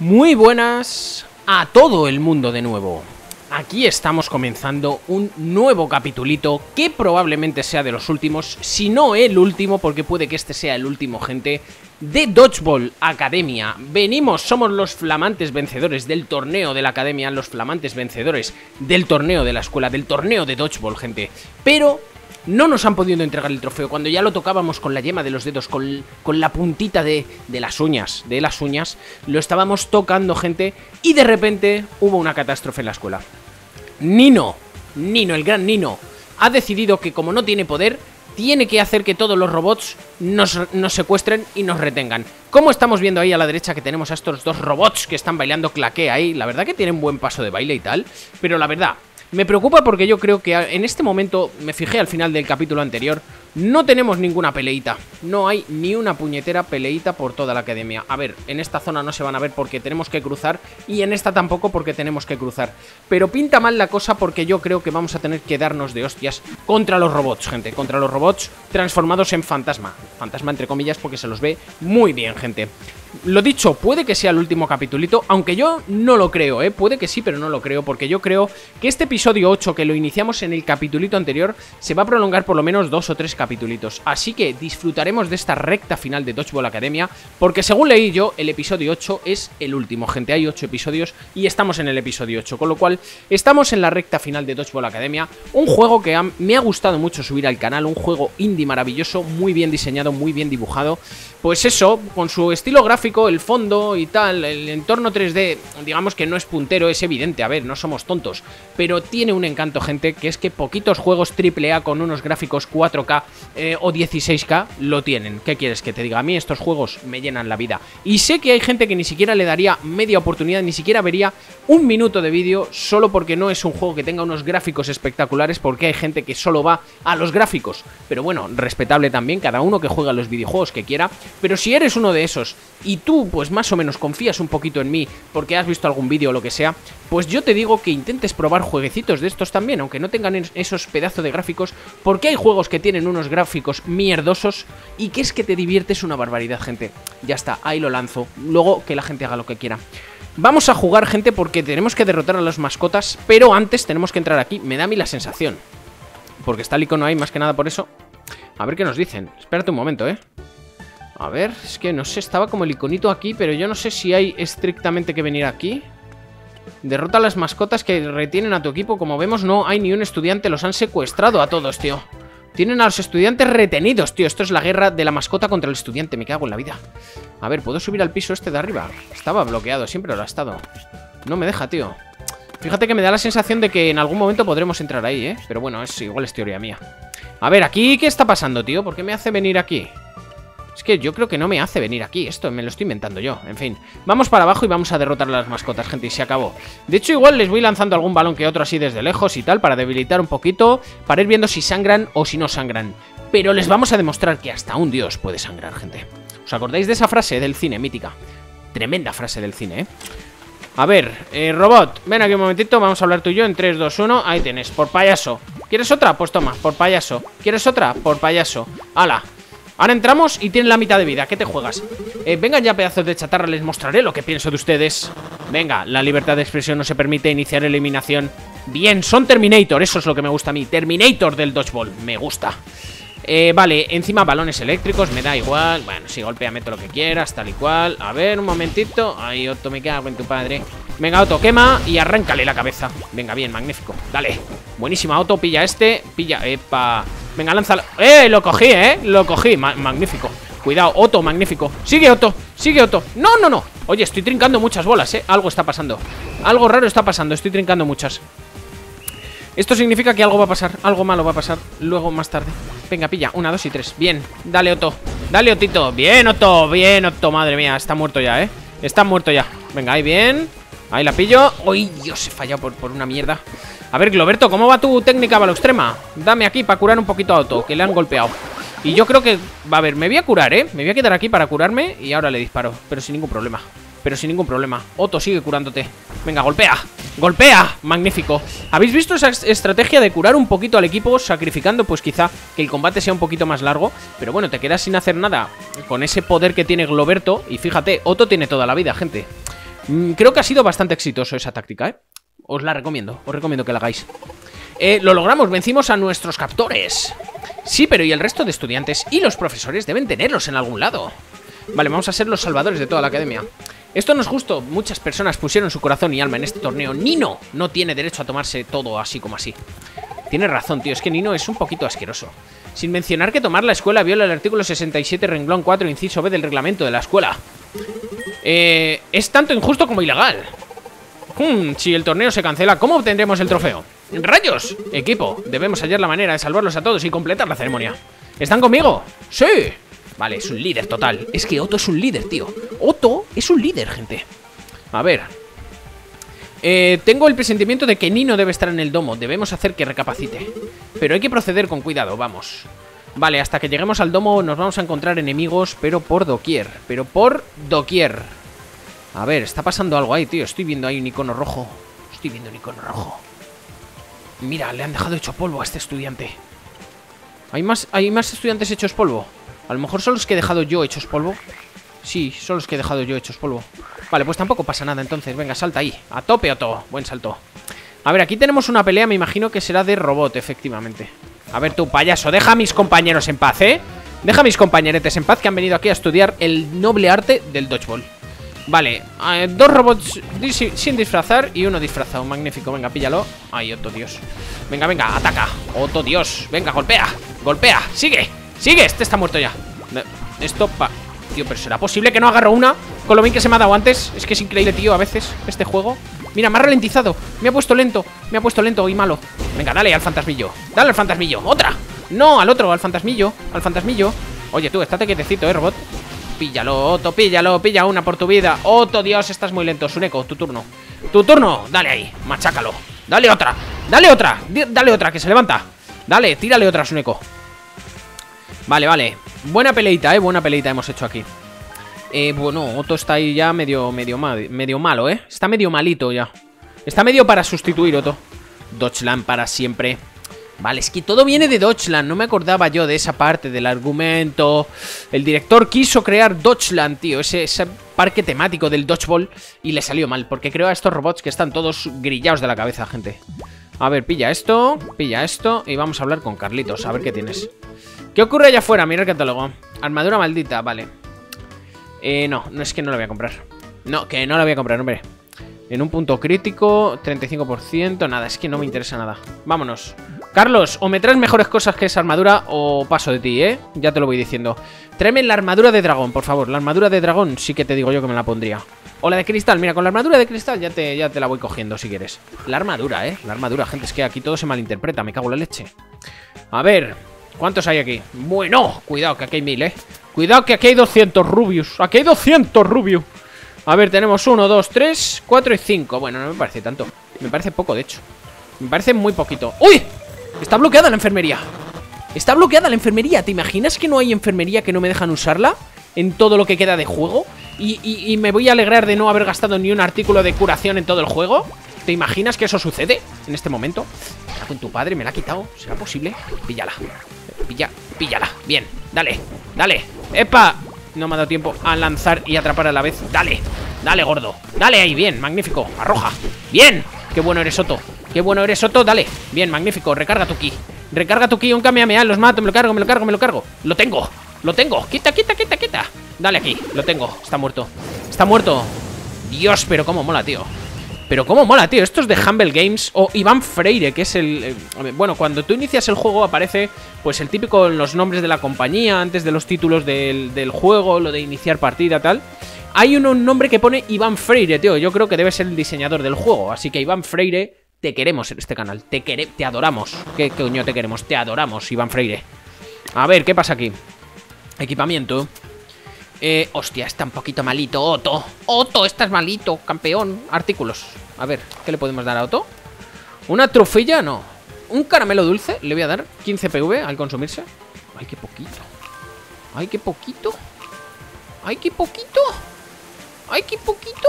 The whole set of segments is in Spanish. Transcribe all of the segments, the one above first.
Muy buenas a todo el mundo de nuevo. Aquí estamos comenzando un nuevo capitulito que probablemente sea de los últimos, si no el último, porque puede que este sea el último, gente, de Dodgeball Academia. Venimos, somos los flamantes vencedores del torneo de la Academia, los flamantes vencedores del torneo de la escuela, del torneo de Dodgeball, gente. Pero no nos han podido entregar el trofeo. Cuando ya lo tocábamos con la yema de los dedos, con, con la puntita de, de, las uñas, de las uñas, lo estábamos tocando, gente, y de repente hubo una catástrofe en la escuela. Nino, Nino, el gran Nino, ha decidido que como no tiene poder, tiene que hacer que todos los robots nos, nos, secuestren y nos retengan. Como estamos viendo ahí a la derecha que tenemos a estos dos robots que están bailando claqué ahí, la verdad que tienen buen paso de baile y tal, pero la verdad, me preocupa porque yo creo que en este momento, me fijé al final del capítulo anterior, no tenemos ninguna peleita. No hay ni una puñetera peleita por toda la academia. A ver, en esta zona no se van a ver porque tenemos que cruzar y en esta tampoco porque tenemos que cruzar. Pero pinta mal la cosa porque yo creo que vamos a tener que darnos de hostias contra los robots, gente. Contra los robots transformados en fantasma. Fantasma entre comillas porque se los ve muy bien, gente. Lo dicho, puede que sea el último capitulito, aunque yo no lo creo, ¿eh? Puede que sí, pero no lo creo, porque yo creo que este episodio 8, que lo iniciamos en el capitulito anterior, se va a prolongar por lo menos dos o tres capitulitos. Así que disfrutaremos de esta recta final de Dodgeball Academia, porque según leí yo, el episodio 8 es el último, gente. Hay 8 episodios y estamos en el episodio 8, con lo cual estamos en la recta final de Dodgeball Academia. Un juego que me ha gustado mucho subir al canal, un juego indie maravilloso, muy bien diseñado, muy bien dibujado. Pues eso, con su estilo gráfico, el fondo y tal, el entorno 3D, digamos que no es puntero, es evidente, a ver, no somos tontos, pero tiene un encanto, gente, que es que poquitos juegos AAA con unos gráficos 4K eh, o 16K lo tienen. ¿Qué quieres que te diga? A mí estos juegos me llenan la vida. Y sé que hay gente que ni siquiera le daría media oportunidad, ni siquiera vería un minuto de vídeo solo porque no es un juego que tenga unos gráficos espectaculares, porque hay gente que solo va a los gráficos. Pero bueno, respetable también, cada uno que juega los videojuegos que quiera. Pero si eres uno de esos tú pues más o menos confías un poquito en mí porque has visto algún vídeo o lo que sea, pues yo te digo que intentes probar jueguecitos de estos también, aunque no tengan esos pedazos de gráficos, porque hay juegos que tienen unos gráficos mierdosos y que es que te diviertes una barbaridad, gente. Ya está, ahí lo lanzo. Luego que la gente haga lo que quiera. Vamos a jugar, gente, porque tenemos que derrotar a las mascotas, pero antes tenemos que entrar aquí. Me da a mí la sensación. Porque está el icono ahí, más que nada por eso. A ver qué nos dicen. Espérate un momento, ¿eh? A ver, es que no sé, estaba como el iconito aquí, pero yo no sé si hay estrictamente que venir aquí. Derrota a las mascotas que retienen a tu equipo. Como vemos, no hay ni un estudiante. Los han secuestrado a todos, tío. Tienen a los estudiantes retenidos, tío. Esto es la guerra de la mascota contra el estudiante. Me cago en la vida. A ver, ¿puedo subir al piso este de arriba? Estaba bloqueado, siempre lo ha estado. No me deja, tío. Fíjate que me da la sensación de que en algún momento podremos entrar ahí, ¿eh? Pero bueno, es igual es teoría mía. A ver, ¿aquí qué está pasando, tío? ¿Por qué me hace venir aquí? Es que yo creo que no me hace venir aquí esto, me lo estoy inventando yo, en fin Vamos para abajo y vamos a derrotar a las mascotas, gente, y se acabó De hecho, igual les voy lanzando algún balón que otro así desde lejos y tal Para debilitar un poquito, para ir viendo si sangran o si no sangran Pero les vamos a demostrar que hasta un dios puede sangrar, gente ¿Os acordáis de esa frase del cine, mítica? Tremenda frase del cine, ¿eh? A ver, eh, robot, ven aquí un momentito, vamos a hablar tú y yo en 3, 2, 1 Ahí tienes, por payaso ¿Quieres otra? Pues toma, por payaso ¿Quieres otra? Por payaso ¡Hala! Ahora entramos y tienen la mitad de vida. ¿Qué te juegas? Eh, vengan ya pedazos de chatarra, les mostraré lo que pienso de ustedes. Venga, la libertad de expresión no se permite iniciar eliminación. Bien, son Terminator, eso es lo que me gusta a mí. Terminator del Dodgeball, me gusta. Eh, vale, encima balones eléctricos, me da igual. Bueno, sí, golpeame todo lo que quieras, tal y cual. A ver, un momentito. Ay, Otto, me cago en tu padre. Venga, Otto, quema y arráncale la cabeza. Venga, bien, magnífico. Dale. Buenísima, Otto, pilla este. Pilla, epa. Venga, lánzalo. ¡Eh! Lo cogí, ¿eh? Lo cogí. Ma magnífico. Cuidado, Otto, magnífico. Sigue, Otto. Sigue, Otto. No, no, no. Oye, estoy trincando muchas bolas, ¿eh? Algo está pasando. Algo raro está pasando. Estoy trincando muchas. Esto significa que algo va a pasar. Algo malo va a pasar luego más tarde. Venga, pilla. Una, dos y tres. Bien. Dale, Otto. Dale, Otito. Bien, Otto. Bien, Otto. Madre mía. Está muerto ya, ¿eh? Está muerto ya. Venga, ahí bien. Ahí la pillo. Uy, Dios, he fallado por, por una mierda. A ver, Globerto, ¿cómo va tu técnica balo extrema? Dame aquí para curar un poquito a Otto, que le han golpeado. Y yo creo que... Va a ver, me voy a curar, ¿eh? Me voy a quedar aquí para curarme y ahora le disparo. Pero sin ningún problema. Pero sin ningún problema. Otto, sigue curándote. Venga, golpea. ¡Golpea! Magnífico. ¿Habéis visto esa estrategia de curar un poquito al equipo sacrificando, pues quizá, que el combate sea un poquito más largo? Pero bueno, te quedas sin hacer nada con ese poder que tiene Globerto. Y fíjate, Otto tiene toda la vida, gente. Mm, creo que ha sido bastante exitoso esa táctica, ¿eh? Os la recomiendo, os recomiendo que la hagáis. Eh, lo logramos, vencimos a nuestros captores. Sí, pero ¿y el resto de estudiantes y los profesores deben tenerlos en algún lado? Vale, vamos a ser los salvadores de toda la academia. Esto no es justo, muchas personas pusieron su corazón y alma en este torneo. Nino no tiene derecho a tomarse todo así como así. Tiene razón, tío, es que Nino es un poquito asqueroso. Sin mencionar que tomar la escuela viola el artículo 67, renglón 4, inciso B del reglamento de la escuela. Eh, es tanto injusto como ilegal. Hmm, si el torneo se cancela, ¿cómo obtendremos el trofeo? ¡Rayos! Equipo, debemos hallar la manera de salvarlos a todos y completar la ceremonia. ¿Están conmigo? ¡Sí! Vale, es un líder total. Es que Otto es un líder, tío. Otto es un líder, gente. A ver, eh, tengo el presentimiento de que Nino debe estar en el domo. Debemos hacer que recapacite. Pero hay que proceder con cuidado, vamos. Vale, hasta que lleguemos al domo nos vamos a encontrar enemigos, pero por doquier. Pero por doquier. A ver, está pasando algo ahí, tío. Estoy viendo ahí un icono rojo. Estoy viendo un icono rojo. Mira, le han dejado hecho polvo a este estudiante. ¿Hay más, ¿Hay más estudiantes hechos polvo? A lo mejor son los que he dejado yo hechos polvo. Sí, son los que he dejado yo hechos polvo. Vale, pues tampoco pasa nada entonces. Venga, salta ahí. A tope, todo Buen salto. A ver, aquí tenemos una pelea, me imagino que será de robot, efectivamente. A ver tú, payaso, deja a mis compañeros en paz, ¿eh? Deja a mis compañeretes en paz que han venido aquí a estudiar el noble arte del dodgeball. Vale, eh, dos robots sin disfrazar y uno disfrazado. Magnífico, venga, píllalo. Ay, otro dios. Venga, venga, ataca. Otro dios. Venga, golpea. Golpea. Sigue. Sigue. Este está muerto ya. Esto pa... Tío, pero ¿será posible que no agarro una? Con lo bien que se me ha dado antes Es que es increíble, tío, a veces, este juego Mira, me ha ralentizado Me ha puesto lento Me ha puesto lento y malo Venga, dale al fantasmillo Dale al fantasmillo ¡Otra! No, al otro, al fantasmillo Al fantasmillo Oye, tú, estate quietecito, eh, robot Píllalo, Otto, píllalo Pilla una por tu vida. Otto, Dios, estás muy lento. Suneko, tu turno. Tu turno Dale ahí Machácalo. Dale otra Dale otra Dale otra, que se levanta. Dale, tírale otra, Suneko. Vale, vale. Buena peleita, eh, buena peleita hemos hecho aquí. Eh, bueno, Otto está ahí ya medio, medio malo, ¿eh? Está medio malito ya. Está medio para sustituir, Otto. Dodgeland para siempre Vale, es que todo viene de Dodgeland No me acordaba yo de esa parte del argumento El director quiso crear Dodgeland, tío ese, ese parque temático del Dodgeball Y le salió mal Porque creó a estos robots que están todos grillados de la cabeza, gente A ver, pilla esto Pilla esto Y vamos a hablar con Carlitos A ver qué tienes ¿Qué ocurre allá afuera? Mira el catálogo. Armadura maldita, vale. Eh, no, no es que no la voy a comprar. No, que no la voy a comprar, hombre. En un punto crítico, 35%, nada, es que no me interesa nada. Vámonos. Carlos, o me traes mejores cosas que esa armadura o paso de ti, ¿eh? Ya te lo voy diciendo. Tráeme la armadura de dragón, por favor. La armadura de dragón sí que te digo yo que me la pondría. O la de cristal, mira, con la armadura de cristal ya te, ya te la voy cogiendo si quieres. La armadura, ¿eh? La armadura, gente, es que aquí todo se malinterpreta, me cago en la leche. A ver, ¿Cuántos hay aquí? Bueno, cuidado que aquí hay mil, ¿eh? Cuidado que aquí hay 200 rubios Aquí hay 200 rubios A ver, tenemos 1, 2, 3, 4 y 5 Bueno, no me parece tanto Me parece poco, de hecho Me parece muy poquito ¡Uy! Está bloqueada la enfermería. Está bloqueada la enfermería. ¿Te imaginas que no hay enfermería que no me dejan usarla? En todo lo que queda de juego y, y me voy a alegrar de no haber gastado ni un artículo de curación en todo el juego. ¿Te imaginas que eso sucede en este momento? Con tu padre, me la ha quitado. ¿Será posible? Píllala. Pilla, píllala, bien, dale, dale. ¡Epa! No me ha dado tiempo a lanzar y atrapar a la vez. Dale, dale gordo, dale ahí, bien, magnífico. Arroja, bien, qué bueno eres Soto Qué bueno eres Soto, dale, bien, magnífico. Recarga tu ki, recarga tu ki, un Kamehameha Los mato, me lo cargo, me lo cargo, me lo cargo. Lo tengo, lo tengo, quita, quita, quita, quita. Dale aquí, lo tengo, está muerto. Está muerto. Dios, pero cómo mola, tío. Pero cómo mola, tío, esto es de Humble Games O Iván Freire, que es el... Eh, bueno, cuando tú inicias el juego aparece Pues el típico, los nombres de la compañía Antes de los títulos del, juego Lo de iniciar partida, tal. Hay un, nombre que pone Iván Freire, tío. Yo creo que debe ser el diseñador del juego. Así que Iván Freire, te queremos en este canal. Te, te adoramos. ¿Qué coño te queremos? Te adoramos, Iván Freire. A ver, ¿qué pasa aquí? Equipamiento. Eh, hostia, está un poquito malito, Otto. Otto, estás malito, campeón. Artículos, a ver, ¿qué le podemos dar a Otto? ¿Una trofilla? No. ¿Un caramelo dulce? Le voy a dar 15 PV al consumirse. Ay, qué poquito. Ay, qué poquito. Ay, qué poquito. Ay, qué poquito.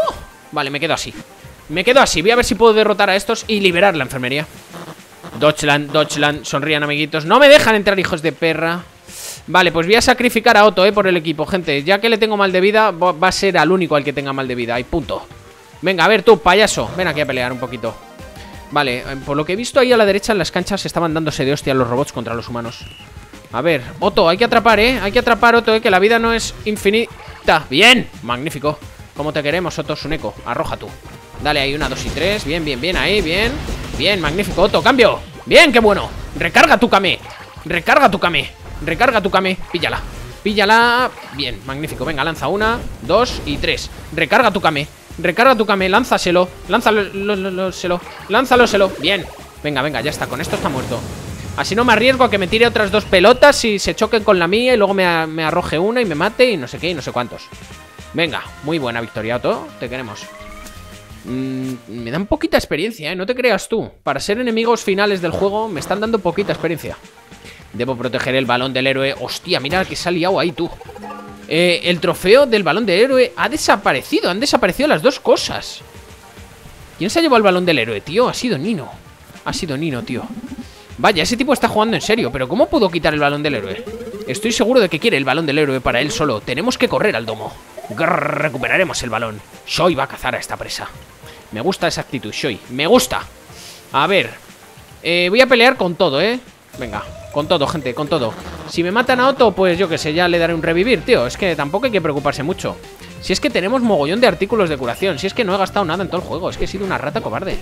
Vale, me quedo así Me quedo así, voy a ver si puedo derrotar a estos y liberar la enfermería. Dodgeland, Dodgeland, sonrían amiguitos. No me dejan entrar, hijos de perra. Vale, pues voy a sacrificar a Otto, eh, por el equipo, gente. Ya que le tengo mal de vida, va a ser al único al que tenga mal de vida Y punto. Venga, a ver tú, payaso Ven aquí a pelear un poquito. Vale, eh, por lo que he visto ahí a la derecha en las canchas estaban dándose de hostia los robots contra los humanos. A ver, Otto, hay que atrapar, ¿eh? Hay que atrapar, Otto, ¿eh? Que la vida no es infinita. Bien, magnífico. Como te queremos, Otto Suneko Arroja tú Dale ahí, una, dos y tres. Bien, bien, bien, ahí, bien. Bien, magnífico, Otto, cambio. Bien, qué bueno. Recarga tu Kame. Recarga tu Kame. Recarga tu Kame. Píllala. Píllala. Bien, magnífico. Venga, lanza una Dos y tres. Recarga tu Kame. Recarga tu Kame Lánzaselo. Lánzalo Lánzalo selo Bien. Venga, venga, ya está. Con esto está muerto. Así no me arriesgo a que me tire otras dos pelotas Y se choquen con la mía Y luego me, arroje una y me mate Y no sé qué y no sé cuántos. Venga, muy buena victoria, Otto. Te queremos mm, Me dan poquita experiencia, ¿eh? No te creas tú. Para ser enemigos finales del juego Me están dando poquita experiencia. Debo proteger el balón del héroe. Hostia, mira que se ha liado ahí tú. Eh, El trofeo del balón del héroe ha desaparecido. Han desaparecido las dos cosas. ¿Quién se ha llevado el balón del héroe, tío? Ha sido Nino. Ha sido Nino, tío. Vaya, ese tipo está jugando en serio Pero ¿cómo puedo quitar el balón del héroe? Estoy seguro de que quiere el balón del héroe para él solo. Tenemos que correr al domo Recuperaremos el balón. Shoy va a cazar a esta presa. Me gusta esa actitud, Shoy Me gusta. A ver. Eh, Voy a pelear con todo, ¿eh? Venga, con todo, gente, con todo. Si me matan a Otto, pues yo que sé, ya le daré un revivir, tío. Es que tampoco hay que preocuparse mucho. Si es que tenemos mogollón de artículos de curación Si es que no he gastado nada en todo el juego Es que he sido una rata cobarde.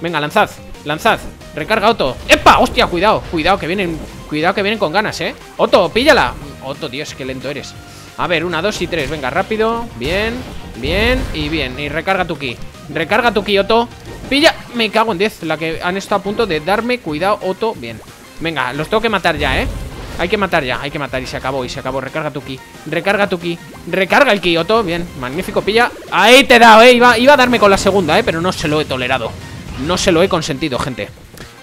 Venga, lanzad, lanzad. Recarga Otto. ¡Epa! ¡Hostia! Cuidado, cuidado que vienen Cuidado que vienen con ganas, ¿eh? Otto, píllala. Otto, Dios, qué lento eres A ver, una, dos y tres. Venga, rápido. Bien, bien y bien. Y recarga tu ki. Recarga tu ki, Otto. Pilla, me cago en 10 La que han estado a punto de darme Cuidado, Otto, bien. Venga, los tengo que matar ya, ¿eh? Hay que matar ya, hay que matar. Y se acabó, y se acabó. Recarga tu ki, recarga tu ki. Recarga el ki, Otto, bien, magnífico, pilla. Ahí te he dado, eh, iba, iba a darme con la segunda, eh Pero no se lo he tolerado. No se lo he consentido, gente.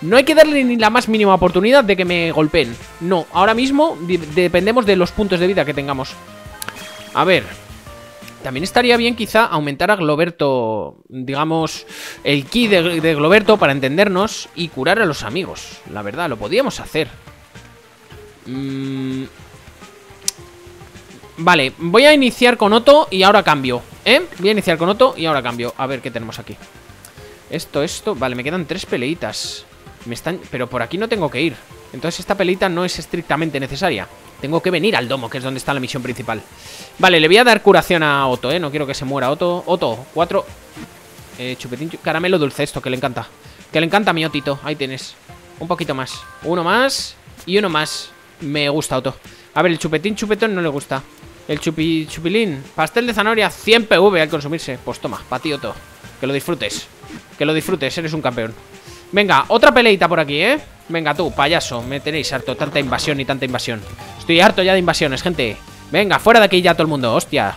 No hay que darle ni la más mínima oportunidad de que me golpeen. No, ahora mismo dependemos de los puntos de vida que tengamos A ver también estaría bien quizá aumentar a Globerto, digamos, el ki de, Globerto para entendernos y curar a los amigos. La verdad, lo podíamos hacer. Mm. Vale, voy a iniciar con Otto y ahora cambio, ¿eh? Voy a iniciar con Otto y ahora cambio. A ver qué tenemos aquí. Esto, esto... Vale, me quedan tres peleitas. Me están... Pero por aquí no tengo que ir. Entonces esta peleita no es estrictamente necesaria. Tengo que venir al domo, que es donde está la misión principal. Vale, le voy a dar curación a Otto, ¿eh? No quiero que se muera Otto. Otto, cuatro... Eh, chupetín, caramelo dulce esto, que le encanta. Que le encanta a mi Otito. Ahí tienes. Un poquito más. Uno más y uno más. Me gusta, Otto. A ver, el chupetín chupetón no le gusta. El chupi, chupilín. Pastel de zanahoria, 100 PV al consumirse. Pues toma, para ti, Otto. Que lo disfrutes. Que lo disfrutes, eres un campeón. Venga, otra peleita por aquí, ¿eh? Venga tú, payaso, me tenéis harto Tanta invasión y tanta invasión. Estoy harto ya de invasiones, gente. Venga, fuera de aquí ya todo el mundo, hostia.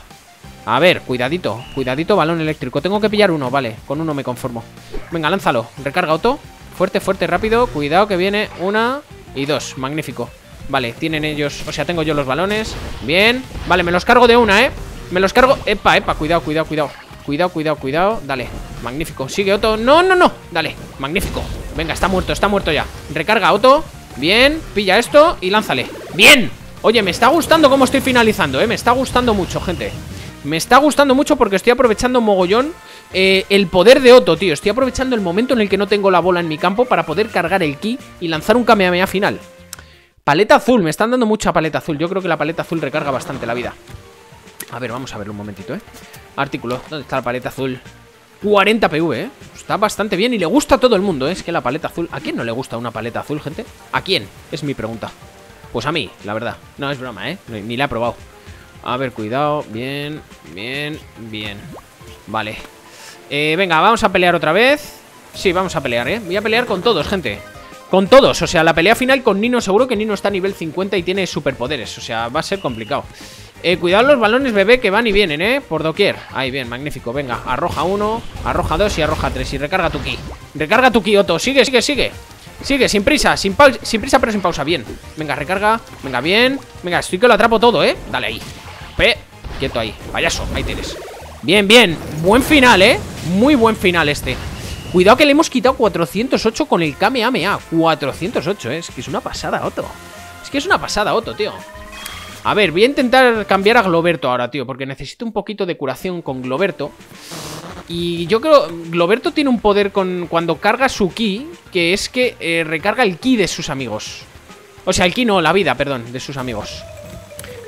A ver, cuidadito, cuidadito balón eléctrico. Tengo que pillar uno, vale, con uno me conformo. Venga, lánzalo, recarga auto. Fuerte, fuerte, rápido, cuidado que viene Una y dos, magnífico. Vale, tienen ellos, o sea, tengo yo los balones. Bien, vale, me los cargo de una, ¿eh? Me los cargo, epa, epa, cuidado, cuidado, cuidado Cuidado, cuidado, cuidado, dale. Magnífico, sigue Otto, no, no, no, dale. Magnífico, venga, está muerto, está muerto ya. Recarga Otto, bien, pilla esto Y lánzale, bien. Oye, me está gustando cómo estoy finalizando, eh. Me está gustando mucho, gente. Me está gustando mucho porque estoy aprovechando mogollón eh, El poder de Otto, tío. Estoy aprovechando el momento en el que no tengo la bola en mi campo Para poder cargar el ki y lanzar un Kamehameha final. Paleta azul, me están dando mucha paleta azul. Yo creo que la paleta azul recarga bastante la vida. A ver, vamos a verlo un momentito, eh Artículo, ¿dónde está la paleta azul? 40 PV, ¿eh? Está bastante bien y le gusta a todo el mundo, ¿eh? Es que la paleta azul... ¿A quién no le gusta una paleta azul, gente? ¿A quién? Es mi pregunta Pues a mí, la verdad No, es broma, ¿eh? Ni la he probado A ver, cuidado Bien, bien, bien Vale eh, Venga, vamos a pelear otra vez Sí, vamos a pelear, ¿eh? Voy a pelear con todos, gente Con todos, o sea, la pelea final con Nino Seguro que Nino está a nivel 50 y tiene superpoderes O sea, va a ser complicado eh, cuidado los balones bebé que van y vienen, ¿eh? Por doquier. Ahí, bien, magnífico, venga Arroja uno, arroja dos y arroja tres. Y recarga tu ki. Recarga tu ki, Otto. Sigue, sigue, sigue. Sigue, sin prisa, sin, sin prisa pero sin pausa, bien. Venga, recarga, venga, bien. Venga, estoy que lo atrapo todo, ¿eh? Dale ahí. Pe, quieto ahí, payaso, ahí tienes. Bien, bien, buen final, ¿eh? Muy buen final este. Cuidado que le hemos quitado 408 con el Kamehameha. 408, ¿eh? Es que es una pasada, Otto. Es que es una pasada, Otto, tío a ver, voy a intentar cambiar a Globerto ahora, tío Porque necesito un poquito de curación con Globerto Y yo creo, Globerto tiene un poder con cuando carga su ki, que es que eh, recarga el ki de sus amigos. O sea, el ki no, la vida, perdón, de sus amigos.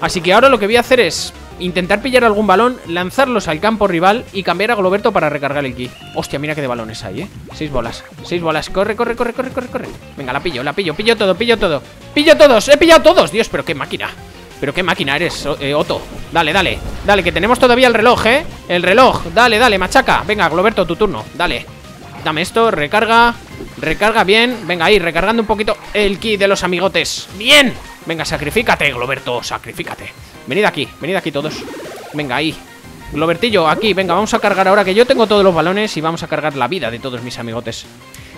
Así que ahora lo que voy a hacer es intentar pillar algún balón, lanzarlos al campo rival y cambiar a Globerto para recargar el ki. Hostia, mira qué de balones hay, ¿eh? Seis bolas, seis bolas. Corre, corre, corre, corre, corre, corre. Venga, la pillo, la pillo, pillo todo, pillo todo. ¡Pillo todos! ¡He pillado todos! Dios, pero qué máquina. Pero qué máquina eres, eh, Otto. Dale, dale, dale, que tenemos todavía el reloj, ¿eh? El reloj, dale, dale, machaca. Venga, Globerto, tu turno, dale. Dame esto, recarga. Recarga bien, venga ahí, recargando un poquito El ki de los amigotes, bien. Venga, sacrifícate, Globerto, sacrifícate Venid aquí, venid aquí todos. Venga, ahí. Globertillo, aquí, venga, vamos a cargar ahora que yo tengo todos los balones Y vamos a cargar la vida de todos mis amigotes.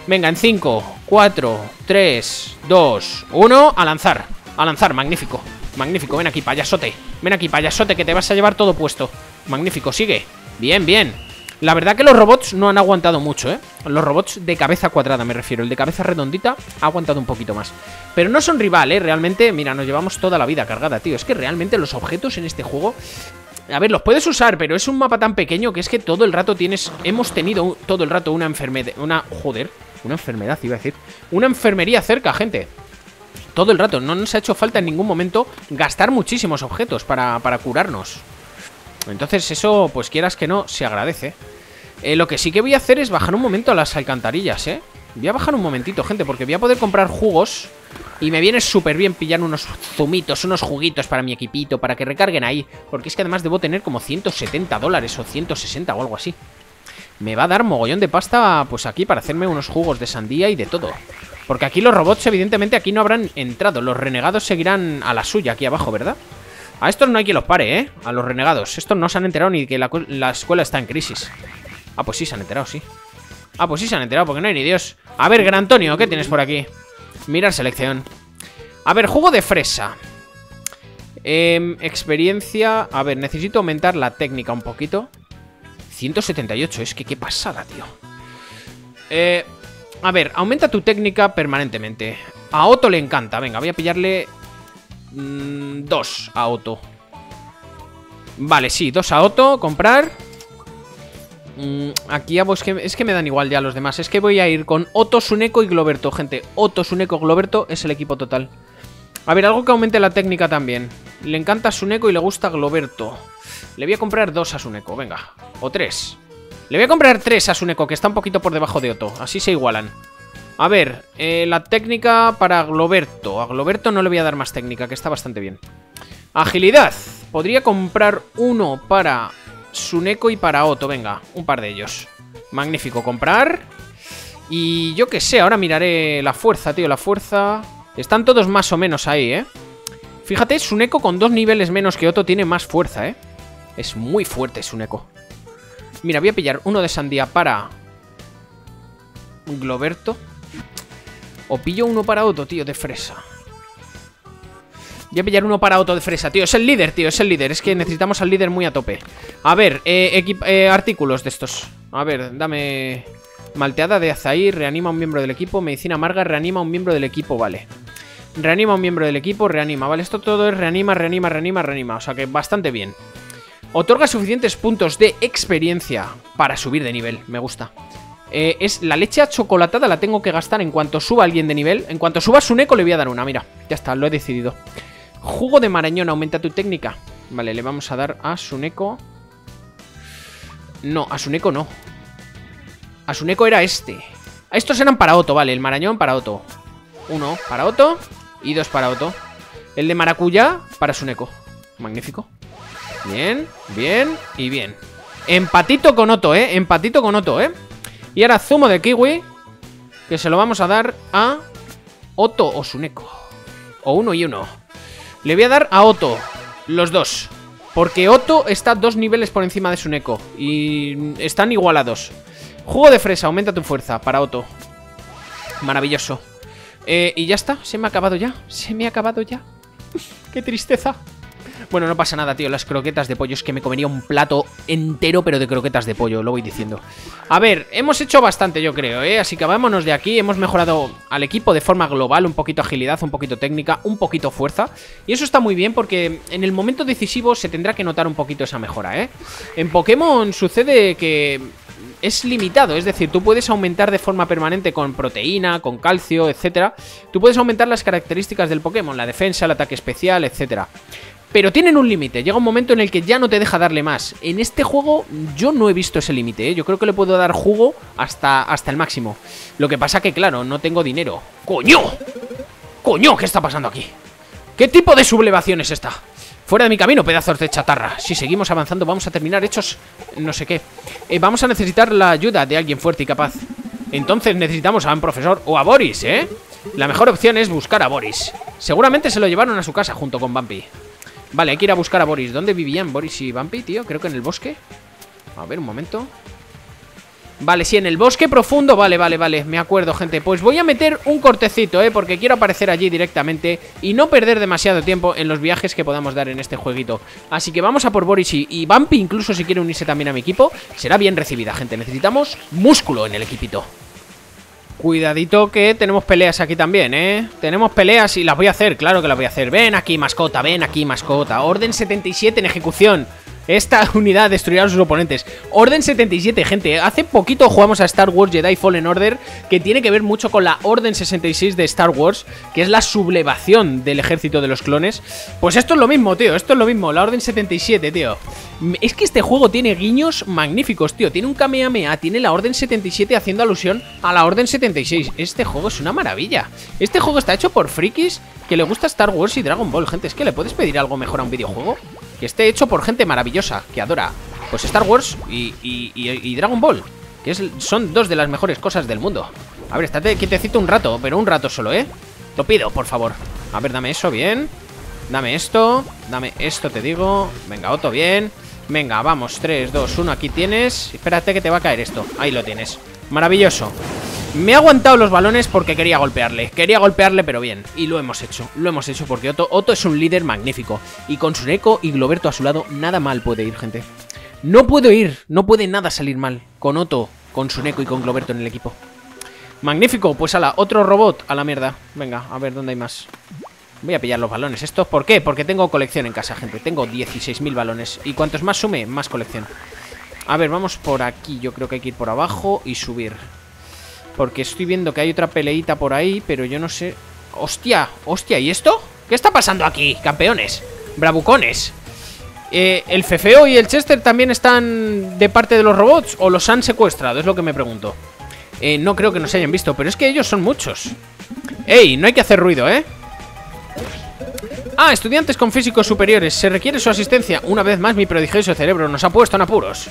Venga, en 5, 4, 3, 2, 1 A lanzar, a lanzar, magnífico Magnífico, ven aquí, payasote. Ven aquí, payasote, que te vas a llevar todo puesto. Magnífico, sigue. Bien, bien. La verdad que los robots no han aguantado mucho, ¿eh? Los robots de cabeza cuadrada me refiero. El de cabeza redondita ha aguantado un poquito más. Pero no son rival, ¿eh? Realmente, mira, nos llevamos toda la vida cargada, tío. Es que realmente los objetos en este juego... A ver, los puedes usar, pero es un mapa tan pequeño que es que todo el rato tienes... Hemos tenido todo el rato una enfermedad... Una... Joder, una enfermedad iba a decir Una enfermería cerca, gente todo el rato, no nos ha hecho falta en ningún momento gastar muchísimos objetos para, para curarnos. Entonces eso, pues quieras que no, se agradece. Eh, Lo que sí que voy a hacer es bajar un momento a las alcantarillas, ¿eh? Voy a bajar un momentito, gente, porque voy a poder comprar jugos Y me viene súper bien pillar unos zumitos, unos juguitos para mi equipito Para que recarguen ahí Porque es que además debo tener como 170 dólares o 160 o algo así. Me va a dar mogollón de pasta, pues aquí, para hacerme unos jugos de sandía y de todo Porque aquí los robots, evidentemente, aquí no habrán entrado Los renegados seguirán a la suya aquí abajo, ¿verdad? A estos no hay quien los pare, ¿eh? A los renegados. Estos no se han enterado ni que la, escuela está en crisis. Ah, pues sí se han enterado, sí. Ah, pues sí se han enterado, porque no hay ni Dios. A ver, Gran Antonio, ¿qué tienes por aquí? Mirar selección. A ver, jugo de fresa. Eh, experiencia... A ver, necesito aumentar la técnica un poquito. 178, es que qué pasada, tío. Eh, a ver, aumenta tu técnica permanentemente. A Otto le encanta. Venga, voy a pillarle Mm, dos a Otto. Vale, sí, dos a Otto, comprar. Mm, aquí es que, es que me dan igual ya los demás. Es que voy a ir con Otto, Suneko y Globerto, gente. Otto, Suneko, Globerto es el equipo total. A ver, algo que aumente la técnica también. Le encanta Suneko y le gusta Globerto. Le voy a comprar dos a Suneko, venga. O tres. Le voy a comprar tres a Suneko, que está un poquito por debajo de Otto. Así se igualan. A ver, eh, la técnica para Globerto. A Globerto no le voy a dar más técnica, que está bastante bien. Agilidad. Podría comprar uno para Suneko y para Otto. Venga, un par de ellos. Magnífico, comprar. Y yo qué sé, ahora miraré la fuerza, tío. La fuerza... Están todos más o menos ahí, ¿eh? Fíjate, Suneko con dos niveles menos que Otto tiene más fuerza, ¿eh? Es muy fuerte Suneko. Mira, voy a pillar uno de sandía para... Globerto. O pillo uno para auto, tío, de fresa. Voy a pillar uno para auto de fresa, tío. Es el líder, tío, es el líder. Es que necesitamos al líder muy a tope. A ver, eh, eh, artículos de estos. A ver, dame... Malteada de azaí, reanima a un miembro del equipo. Medicina amarga, reanima a un miembro del equipo, vale. Reanima a un miembro del equipo, reanima. Vale, esto todo es reanima, reanima, reanima, reanima. O sea que bastante bien Otorga suficientes puntos de experiencia Para subir de nivel, me gusta eh, es la leche chocolatada la tengo que gastar en cuanto suba alguien de nivel. En cuanto suba Suneko le voy a dar una, mira. Ya está, lo he decidido. Jugo de marañón, aumenta tu técnica. Vale, le vamos a dar a Suneko. No, a Suneko no. A Suneko era este. Estos eran para Otto, vale, el marañón para Otto. Uno para Otto y dos para Otto. El de maracuyá para Suneko. Magnífico. Bien, bien y bien. Empatito con Otto, ¿eh? Empatito con Otto, ¿eh? Y ahora zumo de kiwi, que se lo vamos a dar a Otto o Suneko. O uno y uno. Le voy a dar a Otto, los dos. Porque Otto está dos niveles por encima de Suneko. Y están igualados. Jugo de fresa, aumenta tu fuerza para Otto. Maravilloso. Eh, y ya está, se me ha acabado ya. Se me ha acabado ya. Qué tristeza. Bueno, no pasa nada, tío, las croquetas de pollo Es que me comería un plato entero Pero de croquetas de pollo, lo voy diciendo A ver, hemos hecho bastante yo creo, ¿eh? Así que vámonos de aquí, hemos mejorado al equipo de forma global Un poquito agilidad, un poquito técnica, un poquito fuerza Y eso está muy bien porque en el momento decisivo Se tendrá que notar un poquito esa mejora, ¿eh? En Pokémon sucede que es limitado, es decir, tú puedes aumentar de forma permanente con proteína, con calcio, etcétera. Tú puedes aumentar las características del Pokémon, la defensa, el ataque especial, etcétera. Pero tienen un límite, llega un momento en el que ya no te deja darle más. En este juego yo no he visto ese límite, ¿eh? yo creo que le puedo dar jugo hasta, hasta el máximo. Lo que pasa que, claro, no tengo dinero. ¡Coño! ¡Coño! ¿Qué está pasando aquí? ¿Qué tipo de sublevación es esta? Fuera de mi camino, pedazos de chatarra Si seguimos avanzando vamos a terminar hechos no sé qué eh, Vamos a necesitar la ayuda de alguien fuerte y capaz Entonces necesitamos a un profesor o a Boris, ¿eh? La mejor opción es buscar a Boris Seguramente se lo llevaron a su casa junto con Bumpy Vale, hay que ir a buscar a Boris. ¿Dónde vivían Boris y Bumpy, tío? Creo que en el bosque. A ver, un momento. Vale, sí, en el bosque profundo. Vale, vale, vale, me acuerdo, gente. Pues voy a meter un cortecito, eh Porque quiero aparecer allí directamente Y no perder demasiado tiempo en los viajes que podamos dar en este jueguito. Así que vamos a por Boris y, y Bumpy Incluso si quiere unirse también a mi equipo Será bien recibida, gente. Necesitamos músculo en el equipito Cuidadito que tenemos peleas aquí también, ¿eh? Tenemos peleas y las voy a hacer, claro que las voy a hacer. Ven aquí, mascota, ven aquí, mascota. Orden 77 en ejecución esta unidad destruirá a sus oponentes. Orden 77, gente. Hace poquito jugamos a Star Wars Jedi Fallen Order, que tiene que ver mucho con la Orden 66 de Star Wars, que es la sublevación del ejército de los clones. Pues esto es lo mismo, tío. Esto es lo mismo. La Orden 77, tío. Es que este juego tiene guiños magníficos, tío. Tiene un Kamehameha, tiene la Orden 77 haciendo alusión a la Orden 76. Este juego es una maravilla. Este juego está hecho por frikis que le gusta Star Wars y Dragon Ball, gente. Es que le puedes pedir algo mejor a un videojuego que esté hecho por gente maravillosa, que adora pues Star Wars y, Dragon Ball, que son dos de las mejores cosas del mundo. A ver, estate quietecito un rato, pero un rato solo, ¿eh? Lo pido, por favor. A ver, dame eso, bien. Dame esto, dame esto, te digo. Venga, Otto, bien. Venga, vamos, 3, 2, 1, aquí tienes. Espérate que te va a caer esto. Ahí lo tienes. Maravilloso. Me ha aguantado los balones porque quería golpearle. Quería golpearle pero bien. Y lo hemos hecho. Lo hemos hecho porque Otto, Otto es un líder magnífico. Y con Suneko y Globerto a su lado Nada mal puede ir, gente. No puedo ir. No puede nada salir mal Con Otto, con Suneko y con Globerto en el equipo. Magnífico. Pues ala, otro robot a la mierda. Venga, a ver dónde hay más. Voy a pillar los balones. ¿Estos por qué? Porque tengo colección en casa, gente. Tengo 16.000 balones. Y cuantos más sume, más colección. A ver, vamos por aquí. Yo creo que hay que ir por abajo y subir porque estoy viendo que hay otra peleita por ahí Pero yo no sé... ¡Hostia! ¡Hostia! ¿Y esto? ¿Qué está pasando aquí, campeones? Bravucones eh, ¿El Fefeo y el Chester también están de parte de los robots? ¿O los han secuestrado? Es lo que me pregunto eh, No creo que nos hayan visto Pero es que ellos son muchos ¡Ey! No hay que hacer ruido, ¿eh? Ah, estudiantes con físicos superiores Se requiere su asistencia Una vez más mi prodigioso cerebro nos ha puesto en apuros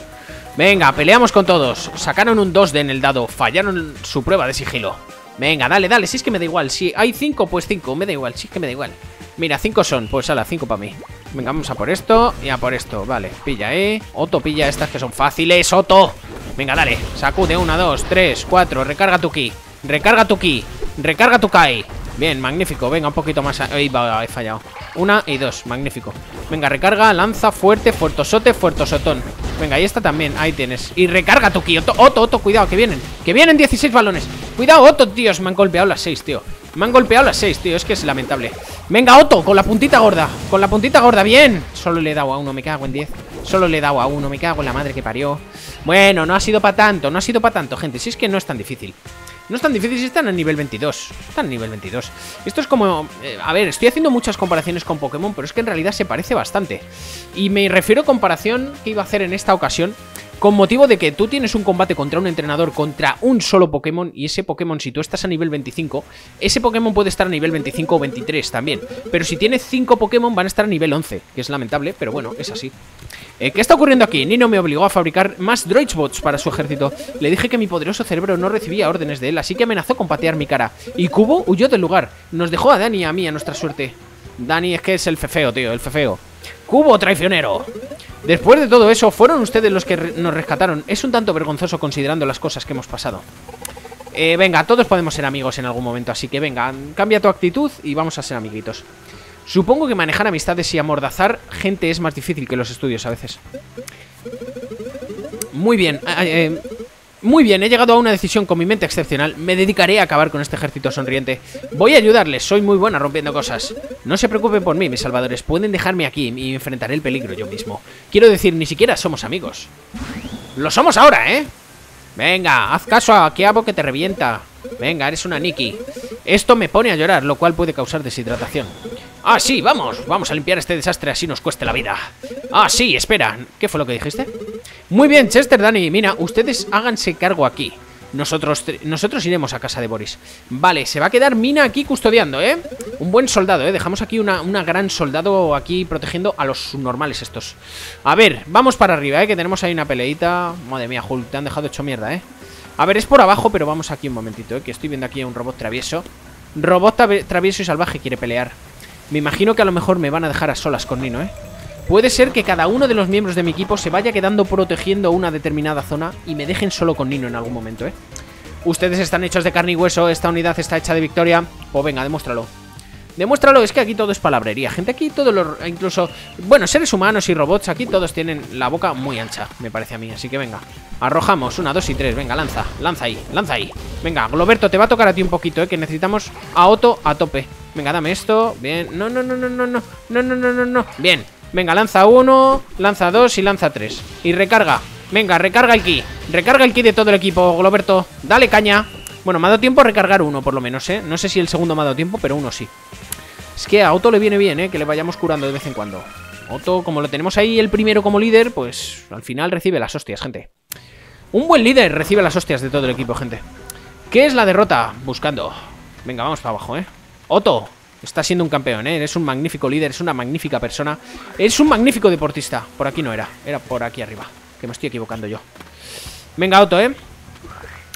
Venga, peleamos con todos. Sacaron un 2 de en el dado Fallaron su prueba de sigilo. Venga, dale, dale, si es que me da igual. Si hay 5, pues 5, me da igual, si es que me da igual. Mira, 5 son, pues ala, 5 para mí. Venga, vamos a por esto y a por esto Vale, pilla, eh. Otto, pilla estas que son fáciles, Otto. Venga, dale, sacude, 1, 2, 3, 4 Recarga tu ki, recarga tu ki Recarga tu kai. Bien, magnífico, venga, un poquito más Ahí va, he fallado. Una y dos, magnífico. Venga, recarga, lanza, fuerte, fuertosote, fuertosotón Venga, ahí está también, ahí tienes. Y recarga tu ki, Otto, Otto, Otto, cuidado, que vienen. Que vienen 16 balones. Cuidado, Otto, tíos, me han golpeado las 6, tío. Me han golpeado las 6, tío, es que es lamentable. Venga, Otto, con la puntita gorda. Con la puntita gorda, bien. Solo le he dado a uno, me cago en 10 Solo le he dado a uno, me cago en la madre que parió. Bueno, no ha sido para tanto, no ha sido para tanto, gente. Si es que no es tan difícil no es tan difícil si están a nivel 22 Están a nivel 22 Esto es como... Eh, a ver, estoy haciendo muchas comparaciones con Pokémon Pero es que en realidad se parece bastante Y me refiero a comparación que iba a hacer en esta ocasión con motivo de que tú tienes un combate contra un entrenador contra un solo Pokémon y ese Pokémon, si tú estás a nivel 25, ese Pokémon puede estar a nivel 25 o 23 también. Pero si tiene 5 Pokémon van a estar a nivel 11, que es lamentable, pero bueno, es así. Eh, ¿Qué está ocurriendo aquí? Nino me obligó a fabricar más Droidsbots para su ejército. Le dije que mi poderoso cerebro no recibía órdenes de él, así que amenazó con patear mi cara. Y Kubo huyó del lugar. Nos dejó a Dani y a mí a nuestra suerte. Dani es que es el fefeo, tío, el fefeo. Cubo traicionero. Después de todo eso, fueron ustedes los que nos rescataron. Es un tanto vergonzoso considerando las cosas que hemos pasado. Eh, venga, todos podemos ser amigos en algún momento, así que venga, cambia tu actitud y vamos a ser amiguitos. Supongo que manejar amistades y amordazar gente es más difícil que los estudios a veces. Muy bien, eh, eh muy bien, he llegado a una decisión con mi mente excepcional. Me dedicaré a acabar con este ejército sonriente. Voy a ayudarles, soy muy buena rompiendo cosas. No se preocupen por mí, mis salvadores. Pueden dejarme aquí y enfrentaré el peligro yo mismo. Quiero decir, ni siquiera somos amigos. Lo somos ahora, ¿eh? Venga, haz caso a Kiabo que te revienta. Venga, eres una Nikki. Esto me pone a llorar, lo cual puede causar deshidratación. Ah, sí, vamos. Vamos a limpiar este desastre así nos cueste la vida. Ah, sí, espera. ¿Qué fue lo que dijiste? Muy bien, Chester, Dani. Mira, ustedes háganse cargo aquí. Nosotros, nosotros iremos a casa de Boris Vale, se va a quedar Mina aquí custodiando, ¿eh? Un buen soldado, ¿eh? Dejamos aquí una, una gran soldado aquí protegiendo a los subnormales estos A ver, vamos para arriba, ¿eh? Que tenemos ahí una peleita Madre mía, Hulk, te han dejado hecho mierda, ¿eh? A ver, es por abajo, pero vamos aquí un momentito, ¿eh? Que estoy viendo aquí a un robot travieso Robot travieso y salvaje quiere pelear Me imagino que a lo mejor me van a dejar a solas con Nino, ¿eh? Puede ser que cada uno de los miembros de mi equipo se vaya quedando protegiendo una determinada zona y me dejen solo con Nino en algún momento, ¿eh? Ustedes están hechos de carne y hueso, esta unidad está hecha de victoria. Pues venga, demuéstralo. Demuéstralo, es que aquí todo es palabrería, gente. Aquí todo lo... Incluso, bueno, seres humanos y robots, aquí todos tienen la boca muy ancha, me parece a mí. Así que venga, arrojamos. Una, dos y tres. Venga, lanza, lanza ahí, lanza ahí. Venga, Globerto, te va a tocar a ti un poquito, ¿eh? Que necesitamos a Otto a tope. Venga, dame esto. Bien. No, no, no, no, no, no. No, no, no, no, no. Bien. Venga, lanza uno, lanza dos y lanza tres. Y recarga. Venga, recarga el ki. Recarga el ki de todo el equipo, Globerto. Dale caña. Bueno, me ha dado tiempo recargar uno, por lo menos, ¿eh? No sé si el segundo me ha dado tiempo, pero uno sí. Es que a Otto le viene bien, ¿eh? Que le vayamos curando de vez en cuando. Otto, como lo tenemos ahí el primero como líder, pues al final recibe las hostias, gente. Un buen líder recibe las hostias de todo el equipo, gente. ¿Qué es la derrota? Buscando. Venga, vamos para abajo, ¿eh? Otto, Está siendo un campeón, ¿eh? Eres un magnífico líder, es una magnífica persona Es un magnífico deportista Por aquí no era, era por aquí arriba Que me estoy equivocando yo Venga, Otto, ¿eh?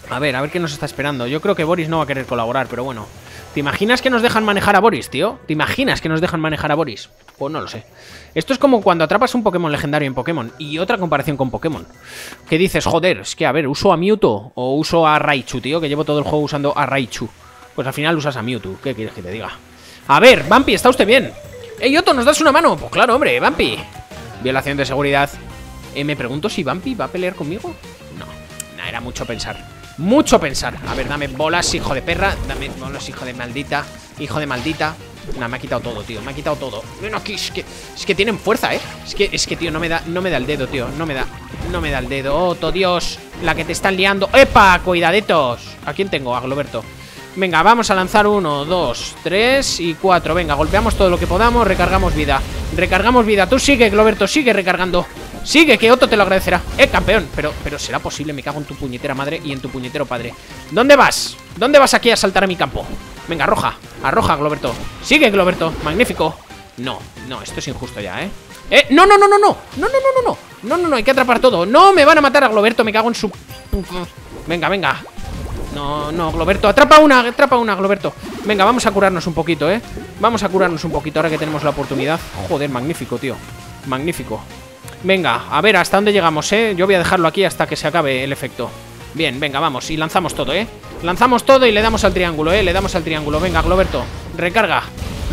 A ver, a ver qué nos está esperando Yo creo que Boris no va a querer colaborar, pero bueno ¿Te imaginas que nos dejan manejar a Boris, tío? ¿Te imaginas que nos dejan manejar a Boris? Pues no lo sé Esto es como cuando atrapas un Pokémon legendario en Pokémon Y otra comparación con Pokémon Que dices, joder, es que a ver, ¿uso a Mewtwo o uso a Raichu, tío? Que llevo todo el juego usando a Raichu Pues al final usas a Mewtwo, ¿qué quieres que te diga? A ver, Vampi, ¿está usted bien? ¡Ey, Otto, nos das una mano! Pues claro, hombre, Vampi Violación de seguridad eh, Me pregunto si Vampi va a pelear conmigo No, no, era mucho pensar Mucho pensar. A ver, dame bolas, hijo de perra. Dame bolas, hijo de maldita. Hijo de maldita. Nah, me ha quitado todo, tío, me ha quitado todo. Aquí, es que, es que tienen fuerza, ¿eh? Es que, es que, tío, no me da, no me da el dedo, tío. No me da, no me da el dedo. Otto, Dios, la que te están liando. ¡Epa! Cuidaditos. ¿A quién tengo? A Globerto. Venga, vamos a lanzar uno, dos, tres y cuatro. Venga, golpeamos todo lo que podamos, recargamos vida. Recargamos vida, tú sigue, Globerto, sigue recargando Sigue, que Otto te lo agradecerá Eh, campeón, pero, pero será posible Me cago en tu puñetera madre y en tu puñetero padre ¿Dónde vas? ¿Dónde vas aquí a saltar a mi campo? Venga, arroja, arroja, Globerto Sigue, Globerto, magnífico No, no, esto es injusto ya, ¿eh? ¡Eh! ¡No, no, no, no, no! ¡No, no, no, no, no! No, no, no, hay que atrapar todo ¡No, me van a matar a Globerto! Me cago en su... Venga, venga no, no, Globerto, atrapa una, atrapa una, Globerto Venga, vamos a curarnos un poquito, ¿eh? Vamos a curarnos un poquito ahora que tenemos la oportunidad Joder, magnífico, tío Magnífico Venga, a ver, ¿hasta dónde llegamos, eh? Yo voy a dejarlo aquí hasta que se acabe el efecto Bien, venga, vamos, y lanzamos todo, ¿eh? Lanzamos todo y le damos al triángulo, ¿eh? Le damos al triángulo, venga, Globerto Recarga,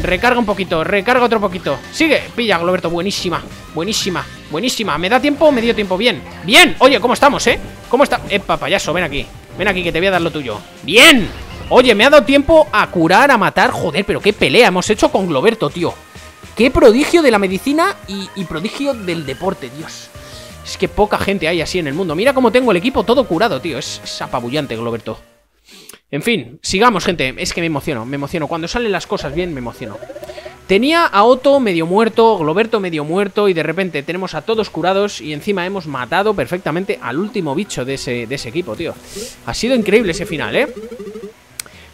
recarga un poquito, recarga otro poquito Sigue, pilla, Globerto, buenísima Buenísima, buenísima ¿Me da tiempo? Me dio tiempo, bien Bien, oye, ¿cómo estamos, eh? ¿Cómo está? Epa, payaso, ven aquí Ven aquí que te voy a dar lo tuyo ¡Bien! Oye, me ha dado tiempo a curar, a matar Joder, pero qué pelea hemos hecho con Globerto, tío Qué prodigio de la medicina y, prodigio del deporte, Dios. Es que poca gente hay así en el mundo. Mira cómo tengo el equipo todo curado, tío. Es, apabullante, Globerto. En fin, sigamos, gente. Es que me emociono, me emociono. Cuando salen las cosas bien, me emociono. Tenía a Otto medio muerto, Globerto medio muerto y de repente tenemos a todos curados y encima hemos matado perfectamente al último bicho de ese, de ese equipo, tío. Ha sido increíble ese final, ¿eh?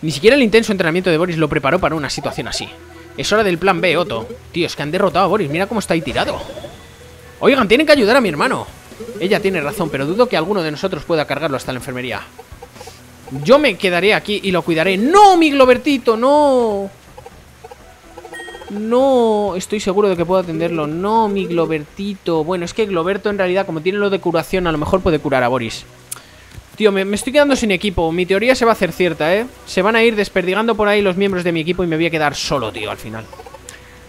Ni siquiera el intenso entrenamiento de Boris lo preparó para una situación así. Es hora del plan B, Otto. Tío, es que han derrotado a Boris, mira cómo está ahí tirado. Oigan, tienen que ayudar a mi hermano. Ella tiene razón, pero dudo que alguno de nosotros pueda cargarlo hasta la enfermería. Yo me quedaré aquí y lo cuidaré. ¡No, mi Globertito, no! No, estoy seguro de que puedo atenderlo. No, mi Globertito. Bueno, es que Globerto en realidad, como tiene lo de curación, a lo mejor puede curar a Boris. Tío, me, estoy quedando sin equipo. Mi teoría se va a hacer cierta, ¿eh? Se van a ir desperdigando por ahí los miembros de mi equipo y me voy a quedar solo, tío, al final.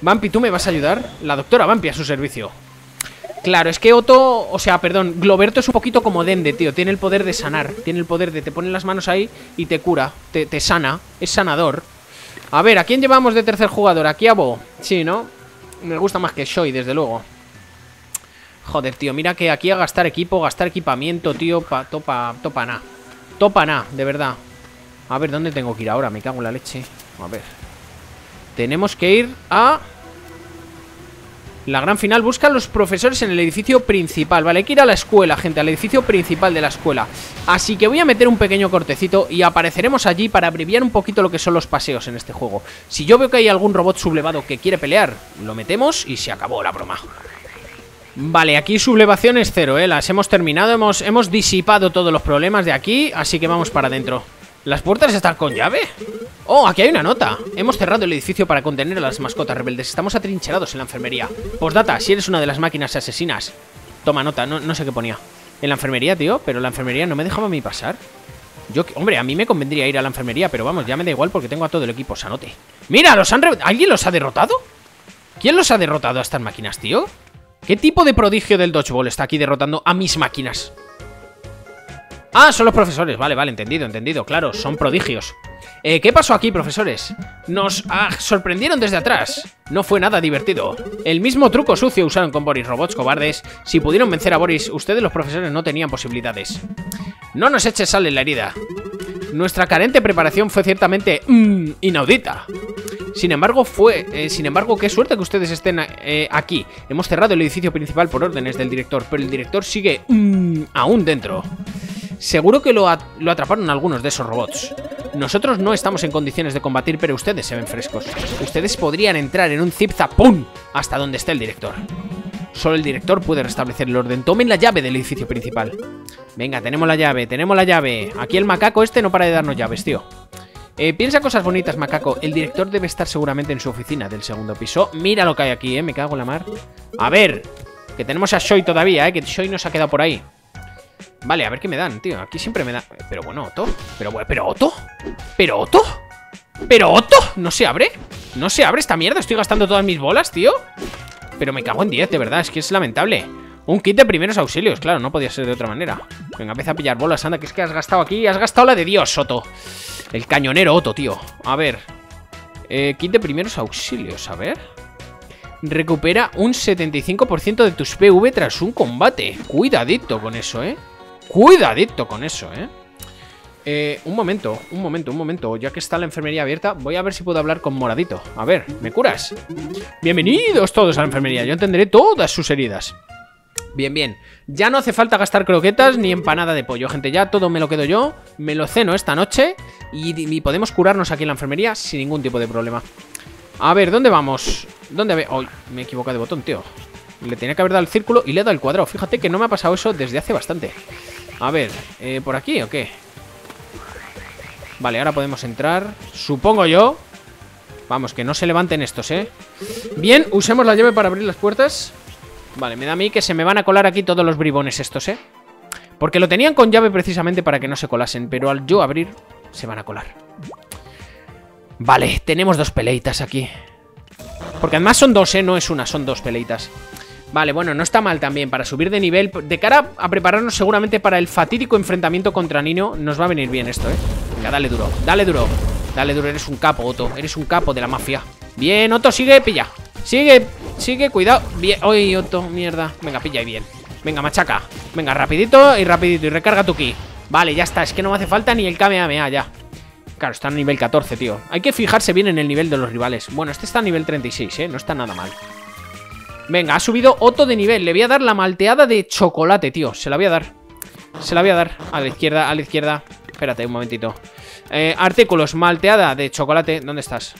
Vampi, ¿tú me vas a ayudar? La doctora Vampi a su servicio. Claro, es que Otto, o sea, perdón, Globerto es un poquito como Dende, tío. Tiene el poder de sanar. Tiene el poder de te ponen las manos ahí y te cura, te, te sana. Es sanador. A ver, ¿a quién llevamos de tercer jugador? ¿Aquí a Bo? Sí, ¿no? Me gusta más que Shoy, desde luego Joder, tío, mira que aquí a gastar equipo, gastar equipamiento, tío, pa, topa, topa na. Topa na, de verdad. A ver, ¿dónde tengo que ir ahora? Me cago en la leche. A ver. Tenemos que ir a... La gran final busca a los profesores en el edificio principal Vale, hay que ir a la escuela, gente, al edificio principal de la escuela Así que voy a meter un pequeño cortecito Y apareceremos allí para abreviar un poquito lo que son los paseos en este juego Si yo veo que hay algún robot sublevado que quiere pelear Lo metemos y se acabó la broma Vale, aquí sublevación es cero, ¿eh? Las hemos terminado, hemos, hemos disipado todos los problemas de aquí Así que vamos para adentro ¿Las puertas están con llave? Oh, aquí hay una nota Hemos cerrado el edificio para contener a las mascotas rebeldes Estamos atrincherados en la enfermería Postdata, si eres una de las máquinas asesinas Toma nota, no, no sé qué ponía En la enfermería, tío, pero la enfermería no me dejaba a mí pasar yo, hombre, a mí me convendría ir a la enfermería Pero vamos, ya me da igual porque tengo a todo el equipo Sanote ¡Mira! ¿Los han ¿Alguien los ha derrotado? ¿Quién los ha derrotado a estas máquinas, tío? ¿Qué tipo de prodigio del dodgeball está aquí derrotando a mis máquinas? Ah, son los profesores, vale, vale, entendido, entendido, claro, son prodigios. Eh, ¿Qué pasó aquí, profesores? Nos ah, sorprendieron desde atrás. No fue nada divertido. El mismo truco sucio usaron con Boris Robots cobardes. Si pudieron vencer a Boris, ustedes los profesores no tenían posibilidades. No nos eches sal en la herida Nuestra carente preparación fue ciertamente mmm, inaudita sin embargo, fue. Eh, sin embargo, qué suerte que ustedes estén eh, aquí. Hemos cerrado el edificio principal por órdenes del director, pero el director sigue mmm, aún dentro. Seguro que lo, atraparon algunos de esos robots. Nosotros no estamos en condiciones de combatir, pero ustedes se ven frescos. Ustedes podrían entrar en un zip pum hasta donde esté el director. Solo el director puede restablecer el orden. Tomen la llave del edificio principal. Venga, tenemos la llave, tenemos la llave. Aquí el macaco este no para de darnos llaves, tío. Eh, piensa cosas bonitas, macaco. El director debe estar seguramente en su oficina del segundo piso. Mira lo que hay aquí, eh. Me cago en la mar. A ver, que tenemos a Shoy todavía, eh. Que Shoy nos ha quedado por ahí. Vale, a ver qué me dan, tío. Aquí siempre me dan... Pero bueno, Otto. Pero, ¿pero Otto? ¿Pero Otto? ¿Pero Otto? ¿No se abre? ¿No se abre esta mierda? Estoy gastando todas mis bolas, tío. Pero me cago en 10, de verdad. Es que es lamentable. Un kit de primeros auxilios, claro, no podía ser de otra manera. Venga, empieza a pillar bolas, anda, que es que has gastado aquí, has gastado la de Dios, Otto. El cañonero Otto, tío. A ver. Eh, kit de primeros auxilios, a ver. Recupera un 75% de tus PV tras un combate. Cuidadito con eso, ¿eh? Cuidadito con eso, ¿eh? ¿Eh? Un momento, un momento, un momento Ya que está la enfermería abierta Voy a ver si puedo hablar con Moradito A ver, ¿me curas? Bienvenidos todos a la enfermería Yo entenderé todas sus heridas Bien, bien Ya no hace falta gastar croquetas ni empanada de pollo Gente, ya todo me lo quedo yo Me lo ceno esta noche Y, podemos curarnos aquí en la enfermería Sin ningún tipo de problema A ver, ¿dónde vamos? ¿Dónde? Ve me he equivocado de botón, tío Le tenía que haber dado el círculo y le he dado el cuadrado Fíjate que no me ha pasado eso desde hace bastante a ver, eh, ¿por aquí o qué? Vale, ahora podemos entrar Supongo yo Vamos, que no se levanten estos, ¿eh? Bien, usemos la llave para abrir las puertas Vale, me da a mí que se me van a colar aquí todos los bribones estos, ¿eh? Porque lo tenían con llave precisamente para que no se colasen Pero al yo abrir, se van a colar Vale, tenemos dos peleitas aquí Porque además son dos, ¿eh? No es una, son dos peleitas Vale, bueno, no está mal también para subir de nivel. De cara a prepararnos seguramente para el fatídico enfrentamiento contra Nino, nos va a venir bien esto, ¿eh? Dale duro, dale duro. Dale duro, eres un capo, Otto. Eres un capo de la mafia. Bien, Otto, sigue, pilla. Sigue, sigue, cuidado. Bien, uy, Otto, mierda. Venga, pilla y bien. Venga, machaca. Venga, rapidito y rapidito. Y recarga tu ki. Vale, ya está. Es que no me hace falta ni el Kamehameha ya. Claro, está a nivel 14, tío. Hay que fijarse bien en el nivel de los rivales. Bueno, este está a nivel 36, ¿eh? No está nada mal. Venga, ha subido Otto de nivel. Le voy a dar la malteada de chocolate, tío. Se la voy a dar. Se la voy a dar. A la izquierda, a la izquierda. Espérate un momentito. Eh, artículos, malteada de chocolate. ¿Dónde estás?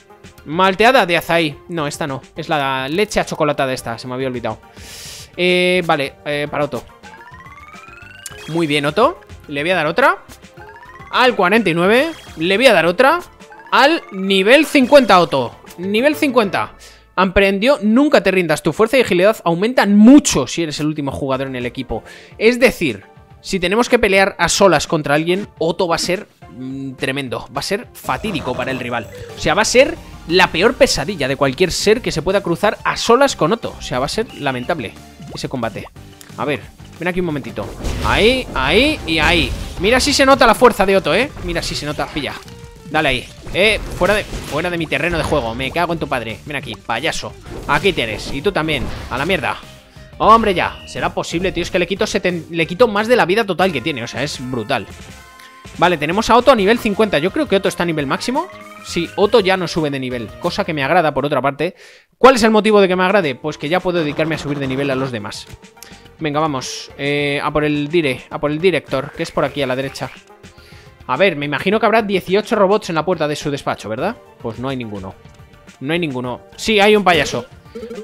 Malteada de azaí. No, esta no. Es la leche a chocolate de esta. Se me había olvidado. Eh, vale, eh, para Otto. Muy bien, Otto. Le voy a dar otra. Al 49. Le voy a dar otra. Al nivel 50, Otto. Nivel 50. Emprendió, nunca te rindas, tu fuerza y agilidad aumentan mucho si eres el último jugador en el equipo. Es decir, si tenemos que pelear a solas contra alguien, Otto va a ser mm, tremendo, va a ser fatídico para el rival. O sea, va a ser la peor pesadilla de cualquier ser que se pueda cruzar a solas con Otto. O sea, va a ser lamentable ese combate. A ver, ven aquí un momentito. Ahí, ahí y ahí. Mira si se nota la fuerza de Otto, ¿eh? Mira si se nota, pilla. Dale ahí. Eh, fuera de, fuera de mi terreno de juego. Me cago en tu padre. Ven aquí, payaso. Aquí tienes. Y tú también. A la mierda. Hombre, ya. ¿Será posible, tío? Es que le quito, le quito más de la vida total que tiene. O sea, es brutal. Vale, tenemos a Otto a nivel 50. Yo creo que Otto está a nivel máximo. Sí, Otto ya no sube de nivel. Cosa que me agrada, por otra parte. ¿Cuál es el motivo de que me agrade? Pues que ya puedo dedicarme a subir de nivel a los demás. Venga, vamos. Eh, a por el dire, a por el director, que es por aquí a la derecha. A ver, me imagino que habrá 18 robots en la puerta de su despacho, ¿verdad? Pues no hay ninguno. No hay ninguno. Sí, hay un payaso.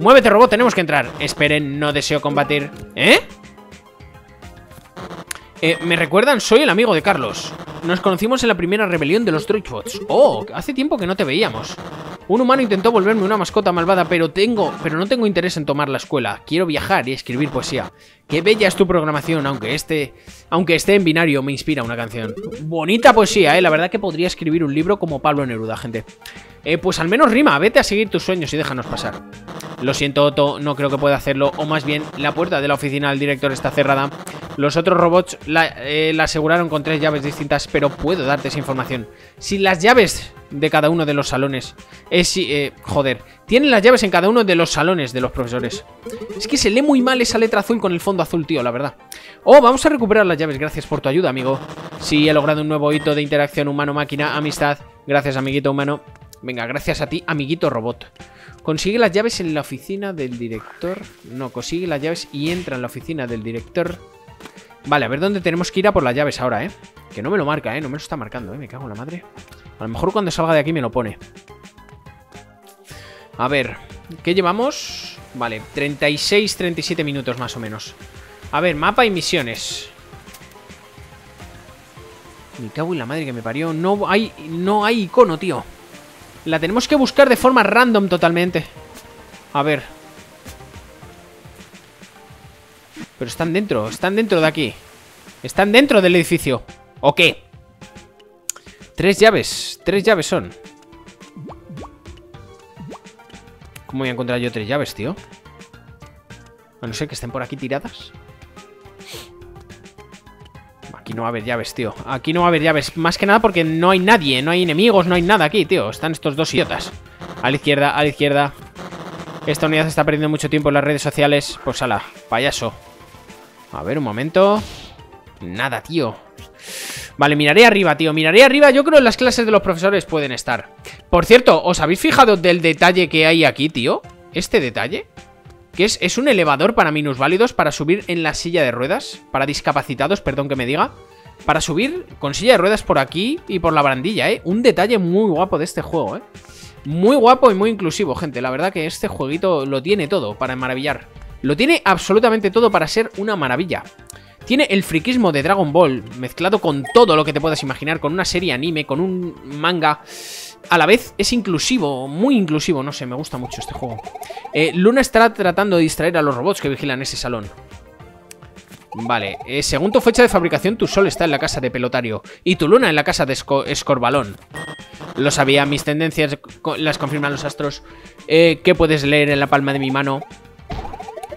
Muévete, robot, tenemos que entrar. Esperen, no deseo combatir. ¿Eh? Eh, me recuerdan, soy el amigo de Carlos. Nos conocimos en la primera rebelión de los Droidbots. Oh, hace tiempo que no te veíamos. Un humano intentó volverme una mascota malvada, pero tengo, pero no tengo interés en tomar la escuela. Quiero viajar y escribir poesía. Qué bella es tu programación, aunque este, aunque esté en binario, me inspira una canción. Bonita poesía, eh. La verdad que podría escribir un libro como Pablo Neruda, gente. Eh, pues al menos rima, vete a seguir tus sueños y déjanos pasar. Lo siento, Otto, no creo que pueda hacerlo, o más bien, la puerta de la oficina del director está cerrada. Los otros robots eh, la, aseguraron con tres llaves distintas, pero puedo darte esa información. Si las llaves de cada uno de los salones... Es, eh, joder, tienen las llaves en cada uno de los salones de los profesores. Es que se lee muy mal esa letra azul con el fondo azul, tío, la verdad. Oh, vamos a recuperar las llaves, gracias por tu ayuda, amigo. Sí, he logrado un nuevo hito de interacción humano-máquina, amistad. Gracias, amiguito humano. Venga, gracias a ti, amiguito robot. Consigue las llaves en la oficina del director. No, consigue las llaves y entra en la oficina del director. Vale, a ver dónde tenemos que ir a por las llaves ahora, ¿eh? Que no me lo marca, ¿eh? No me lo está marcando, ¿eh? Me cago en la madre. A lo mejor cuando salga de aquí me lo pone. A ver, ¿qué llevamos? Vale, 36, 37 minutos más o menos. A ver, mapa y misiones. Me cago en la madre que me parió. No hay, no hay icono, tío. La tenemos que buscar de forma random totalmente. A ver. Pero están dentro, están dentro de aquí. Están dentro del edificio. ¿O qué? Tres llaves, tres llaves son. ¿Cómo voy a encontrar yo tres llaves, tío? A no ser que estén por aquí tiradas. Aquí no va a haber llaves, tío Aquí no va a haber llaves Más que nada porque no hay nadie No hay enemigos, no hay nada aquí, tío Están estos dos idiotas A la izquierda, a la izquierda Esta unidad está perdiendo mucho tiempo en las redes sociales Pues ala, payaso A ver, un momento Nada, tío Vale, miraré arriba, tío Miraré arriba Yo creo que las clases de los profesores pueden estar Por cierto, ¿os habéis fijado del detalle que hay aquí, tío? Este detalle que es, es un elevador para minusválidos para subir en la silla de ruedas, para discapacitados, perdón que me diga, para subir con silla de ruedas por aquí y por la barandilla, ¿eh? Un detalle muy guapo de este juego, ¿eh? Muy guapo y muy inclusivo, gente. La verdad que este jueguito lo tiene todo para maravillar. Lo tiene absolutamente todo para ser una maravilla. Tiene el friquismo de Dragon Ball mezclado con todo lo que te puedas imaginar, con una serie anime, con un manga a la vez es inclusivo, muy inclusivo, no sé, me gusta mucho este juego. Eh, Luna está tratando de distraer a los robots que vigilan ese salón. Vale, eh, según tu fecha de fabricación, tu sol está en la casa de pelotario y tu luna en la casa de escorbalón. Lo sabía, mis tendencias las confirman los astros. Eh, ¿Qué puedes leer en la palma de mi mano?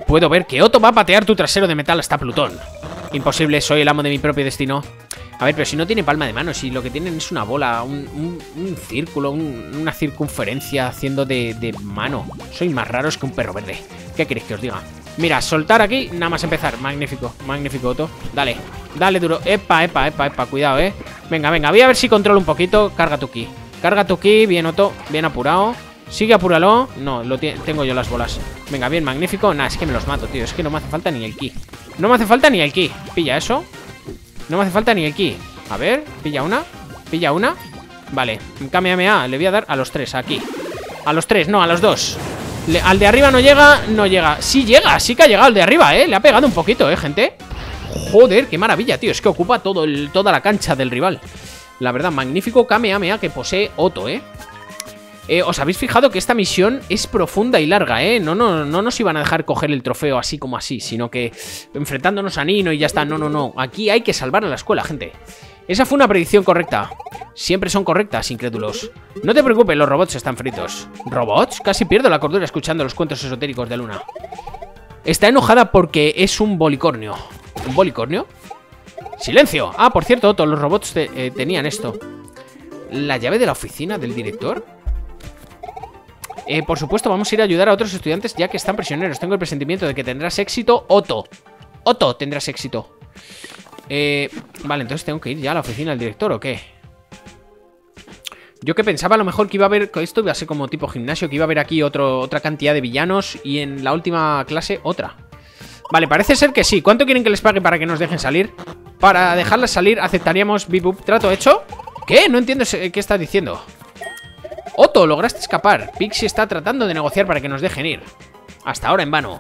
Puedo ver que Otto va a patear tu trasero de metal hasta Plutón. Imposible, soy el amo de mi propio destino. A ver, pero si no tiene palma de mano, si lo que tienen es una bola, un, círculo, una circunferencia haciendo de, mano. Soy más raros que un perro verde. ¿Qué queréis que os diga? Mira, soltar aquí, nada más empezar. Magnífico, magnífico, Otto. Dale, dale duro. Epa, epa, epa, epa, cuidado, eh. Venga, venga, voy a ver si controlo un poquito. Carga tu ki. Carga tu ki, bien, Otto. Bien apurado. Sigue, apúralo. No, lo tengo yo las bolas. Venga, bien, magnífico. Nah, es que me los mato, tío. Es que no me hace falta ni el ki. No me hace falta ni el ki. Pilla eso. No me hace falta ni el ki. A ver, pilla una. Pilla una. Vale, Kamehameha, le voy a dar a los tres, aquí. A los tres, no, a los dos. al de arriba no llega, no llega. Sí llega, sí que ha llegado el de arriba, ¿eh? Le ha pegado un poquito, ¿eh, gente? Joder, qué maravilla, tío. Es que ocupa todo el, toda la cancha del rival. La verdad, magnífico Kamehameha que posee Otto, ¿eh? Eh, ¿Os habéis fijado que esta misión es profunda y larga, eh? No, no, no nos iban a dejar coger el trofeo así como así, sino que enfrentándonos a Nino y ya está. No, no, no. Aquí hay que salvar a la escuela, gente. Esa fue una predicción correcta. Siempre son correctas, incrédulos. No te preocupes, los robots están fritos. ¿Robots? Casi pierdo la cordura escuchando los cuentos esotéricos de Luna. Está enojada porque es un bolicornio. ¿Un bolicornio? ¡Silencio! Ah, por cierto, todos los robots eh, tenían esto. ¿La llave de la oficina del director? Eh, por supuesto, vamos a ir a ayudar a otros estudiantes ya que están prisioneros. Tengo el presentimiento de que tendrás éxito, Otto. Otto, tendrás éxito. Eh, vale, entonces tengo que ir ya a la oficina del director, ¿o qué? Yo que pensaba a lo mejor que iba a haber... Esto iba a ser como tipo gimnasio, que iba a haber aquí otro, otra cantidad de villanos y en la última clase otra. Vale, parece ser que sí. ¿Cuánto quieren que les pague para que nos dejen salir? Para dejarlas salir aceptaríamos bip ¿Trato hecho? ¿Qué? No entiendo qué estás diciendo. Otto, lograste escapar. Pixie está tratando de negociar para que nos dejen ir. Hasta ahora en vano.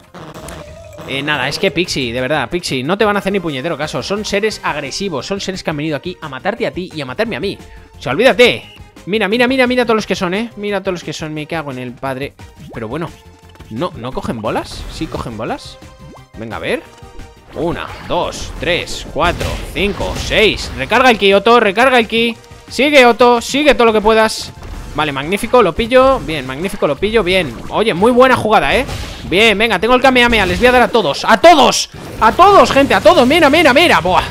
Eh, nada, es que Pixie, de verdad, Pixie, no te van a hacer ni puñetero caso. Son seres agresivos, son seres que han venido aquí a matarte a ti y a matarme a mí. O sea, olvídate. Mira, mira, mira, mira todos los que son, ¿eh? Mira todos los que son, me cago en el padre. Pero bueno, ¿no, ¿no cogen bolas? ¿Sí cogen bolas? Venga, a ver. Una, dos, tres, cuatro, cinco, seis. Recarga el ki, Otto, recarga el ki. Sigue, Otto, sigue todo lo que puedas. Vale, magnífico, lo pillo Bien, magnífico, lo pillo, bien Oye, muy buena jugada, ¿eh? Bien, venga, tengo el Kamehameha Les voy a dar a todos, ¡a todos! ¡A todos, gente! ¡A todos! ¡Mira, mira, mira! ¡Buah!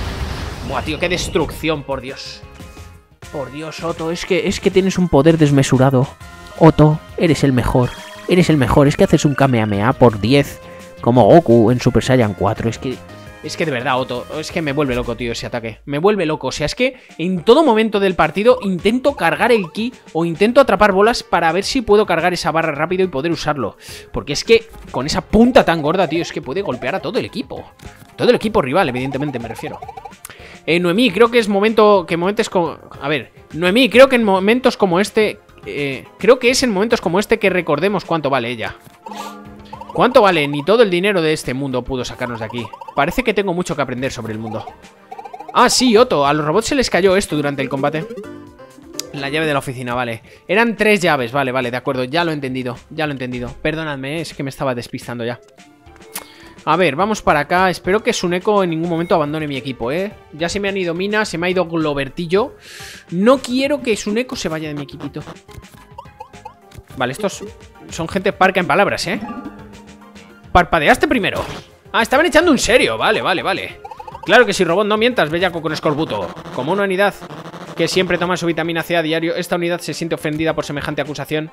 Buah, tío, qué destrucción, por Dios Por Dios, Otto Es que, es que tienes un poder desmesurado Otto, eres el mejor Eres el mejor Es que haces un Kamehameha por 10 Como Goku en Super Saiyan 4 Es que es que de verdad, Otto, es que me vuelve loco, tío, ese ataque. Me vuelve loco. O sea, es que en todo momento del partido intento cargar el ki o intento atrapar bolas para ver si puedo cargar esa barra rápido y poder usarlo. Porque es que con esa punta tan gorda, tío, es que puede golpear a todo el equipo. Todo el equipo rival, evidentemente, me refiero. Eh, Noemí, creo que es momento... Que momentos como... A ver, Noemí, creo que en momentos como este... Eh, creo que es en momentos como este que recordemos cuánto vale ella. ¿Cuánto vale? Ni todo el dinero de este mundo pudo sacarnos de aquí. Parece que tengo mucho que aprender sobre el mundo. Ah, sí, Otto. A los robots se les cayó esto durante el combate. La llave de la oficina, vale. Eran tres llaves, vale, vale, de acuerdo. Ya lo he entendido, ya lo he entendido. Perdonadme, es que me estaba despistando ya. A ver, vamos para acá. Espero que Suneko en ningún momento abandone mi equipo, ¿eh? Ya se me han ido Mina, se me ha ido Globertillo. No quiero que Suneko se vaya de mi equipito. Vale, estos son gente parca en palabras, ¿eh? Parpadeaste primero. Ah, estaban echando un serio. Vale, vale, vale. Claro que si robot no mientas, bellaco con escorbuto. Como una unidad que siempre toma su vitamina C a diario Esta unidad se siente ofendida por semejante acusación.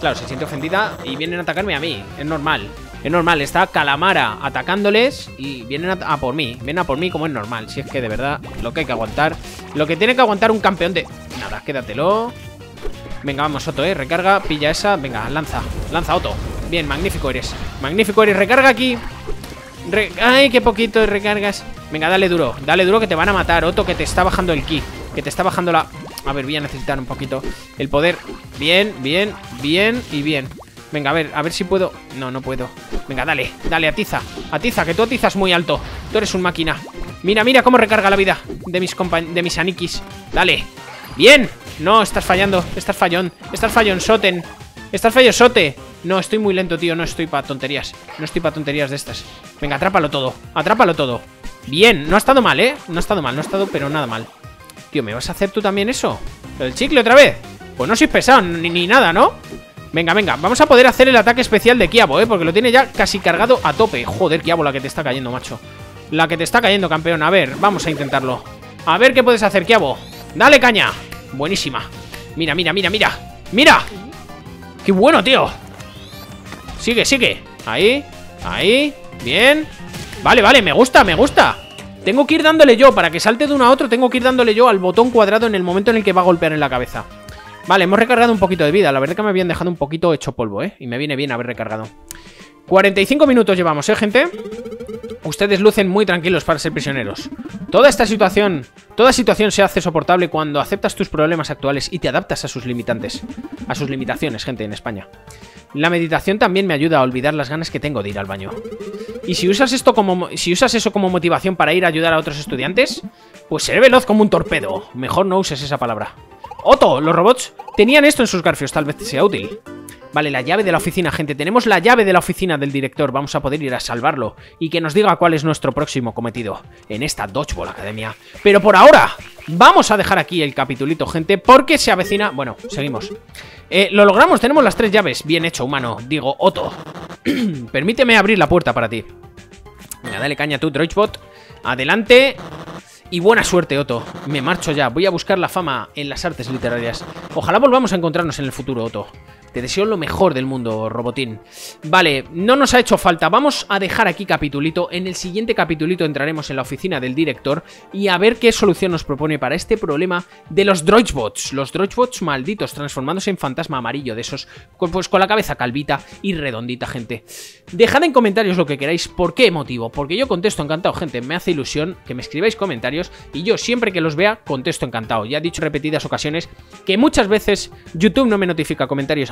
Claro, se siente ofendida y vienen a atacarme a mí. Es normal. Es normal, está Calamara atacándoles Y vienen a, por mí. Vienen a por mí como es normal. Si es que de verdad, lo que hay que aguantar Lo que tiene que aguantar un campeón de... Nada, quédatelo. Venga, vamos, Otto, eh, recarga, pilla esa. Venga, lanza, lanza, Otto Bien, magnífico eres. Magnífico eres, recarga aquí. Ay, qué poquito recargas. Venga, dale duro, dale duro que te van a matar Otto, que te está bajando el ki Que te está bajando la... A ver, voy a necesitar un poquito El poder. Bien, bien, bien y bien. Venga, a ver, a ver si puedo. No, no puedo. Venga, dale, dale, atiza Atiza, que tú atizas muy alto. Tú eres un máquina. Mira, mira cómo recarga la vida De mis de mis anikis. Dale. Bien. No, estás fallando, estás fallón Estás fallón, Soten Estás fallosote No, estoy muy lento, tío, no estoy para tonterías No estoy para tonterías de estas Venga, atrápalo todo, atrápalo todo Bien, no ha estado mal, ¿eh? No ha estado mal, no ha estado pero nada mal Tío, ¿me vas a hacer tú también eso? ¿El chicle otra vez? Pues no soy pesado, ni, ni nada, ¿no? Venga, venga, vamos a poder hacer el ataque especial de Kiabo, ¿eh? Porque lo tiene ya casi cargado a tope Joder, Kiabo, la que te está cayendo, macho La que te está cayendo, campeón A ver, vamos a intentarlo A ver qué puedes hacer, Kiabo Dale caña Buenísima Mira, mira, mira, mira ¡Mira! ¡Qué bueno, tío! Sigue, sigue Ahí, ahí Bien Vale, vale, me gusta, me gusta Tengo que ir dándole yo, para que salte de uno a otro Tengo que ir dándole yo al botón cuadrado En el momento en el que va a golpear en la cabeza Vale, hemos recargado un poquito de vida La verdad que me habían dejado un poquito hecho polvo, ¿eh? Y me viene bien haber recargado 45 minutos llevamos, ¿eh, gente? Ustedes lucen muy tranquilos para ser prisioneros. Toda esta situación, toda situación se hace soportable cuando aceptas tus problemas actuales y te adaptas a sus limitantes, a sus limitaciones, gente, en España. La meditación también me ayuda a olvidar las ganas que tengo de ir al baño. Y si usas esto como si usas eso como motivación para ir a ayudar a otros estudiantes, pues seré veloz como un torpedo. Mejor no uses esa palabra. Otto, los robots tenían esto en sus garfios, tal vez sea útil. Vale, la llave de la oficina, gente. Tenemos la llave de la oficina del director. Vamos a poder ir a salvarlo. Y que nos diga cuál es nuestro próximo cometido en esta Dodgeball Academia. Pero por ahora, vamos a dejar aquí el capitulito, gente, porque se avecina... Bueno, seguimos. Eh, lo logramos, tenemos las tres llaves. Bien hecho, humano. Digo, Otto. Permíteme abrir la puerta para ti. Venga, dale caña tú, Droidbot. Adelante. Y buena suerte, Otto. Me marcho ya. Voy a buscar la fama en las artes literarias. Ojalá volvamos a encontrarnos en el futuro, Otto. Te deseo lo mejor del mundo, Robotín. Vale, no nos ha hecho falta. Vamos a dejar aquí capitulito. En el siguiente capitulito entraremos en la oficina del director y a ver qué solución nos propone para este problema de los Droidbots. Los Droidbots malditos, transformándose en fantasma amarillo de esos, pues con la cabeza calvita y redondita, gente. Dejad en comentarios lo que queráis. ¿Por qué motivo? Porque yo contesto encantado, gente. Me hace ilusión que me escribáis comentarios y yo siempre que los vea contesto encantado. Ya he dicho repetidas ocasiones que muchas veces YouTube no me notifica comentarios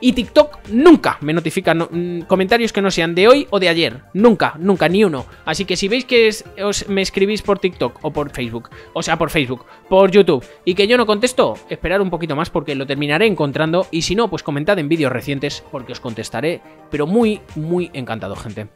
y TikTok nunca me notifica mm, comentarios que no sean de hoy o de ayer. Nunca, nunca, ni uno. Así que si veis que os, me escribís por TikTok o por Facebook, o sea, por Facebook, por YouTube, y que yo no contesto, esperar un poquito más porque lo terminaré encontrando y si no, pues comentad en vídeos recientes porque os contestaré, pero muy, muy encantado, gente.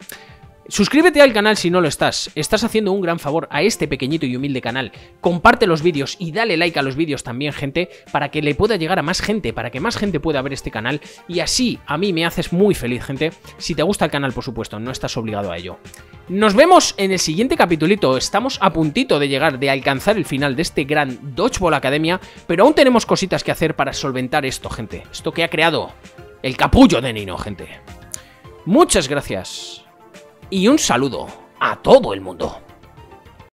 Suscríbete al canal si no lo estás, estás haciendo un gran favor a este pequeñito y humilde canal. Comparte los vídeos y dale like a los vídeos también, gente, para que le pueda llegar a más gente, para que más gente pueda ver este canal. Y así a mí me haces muy feliz, gente. Si te gusta el canal, por supuesto, no estás obligado a ello. Nos vemos en el siguiente capitulito, estamos a puntito de llegar, de alcanzar el final de este gran Dodgeball Academia, pero aún tenemos cositas que hacer para solventar esto, gente. Esto que ha creado el capullo de Nino, gente. Muchas gracias y un saludo a todo el mundo.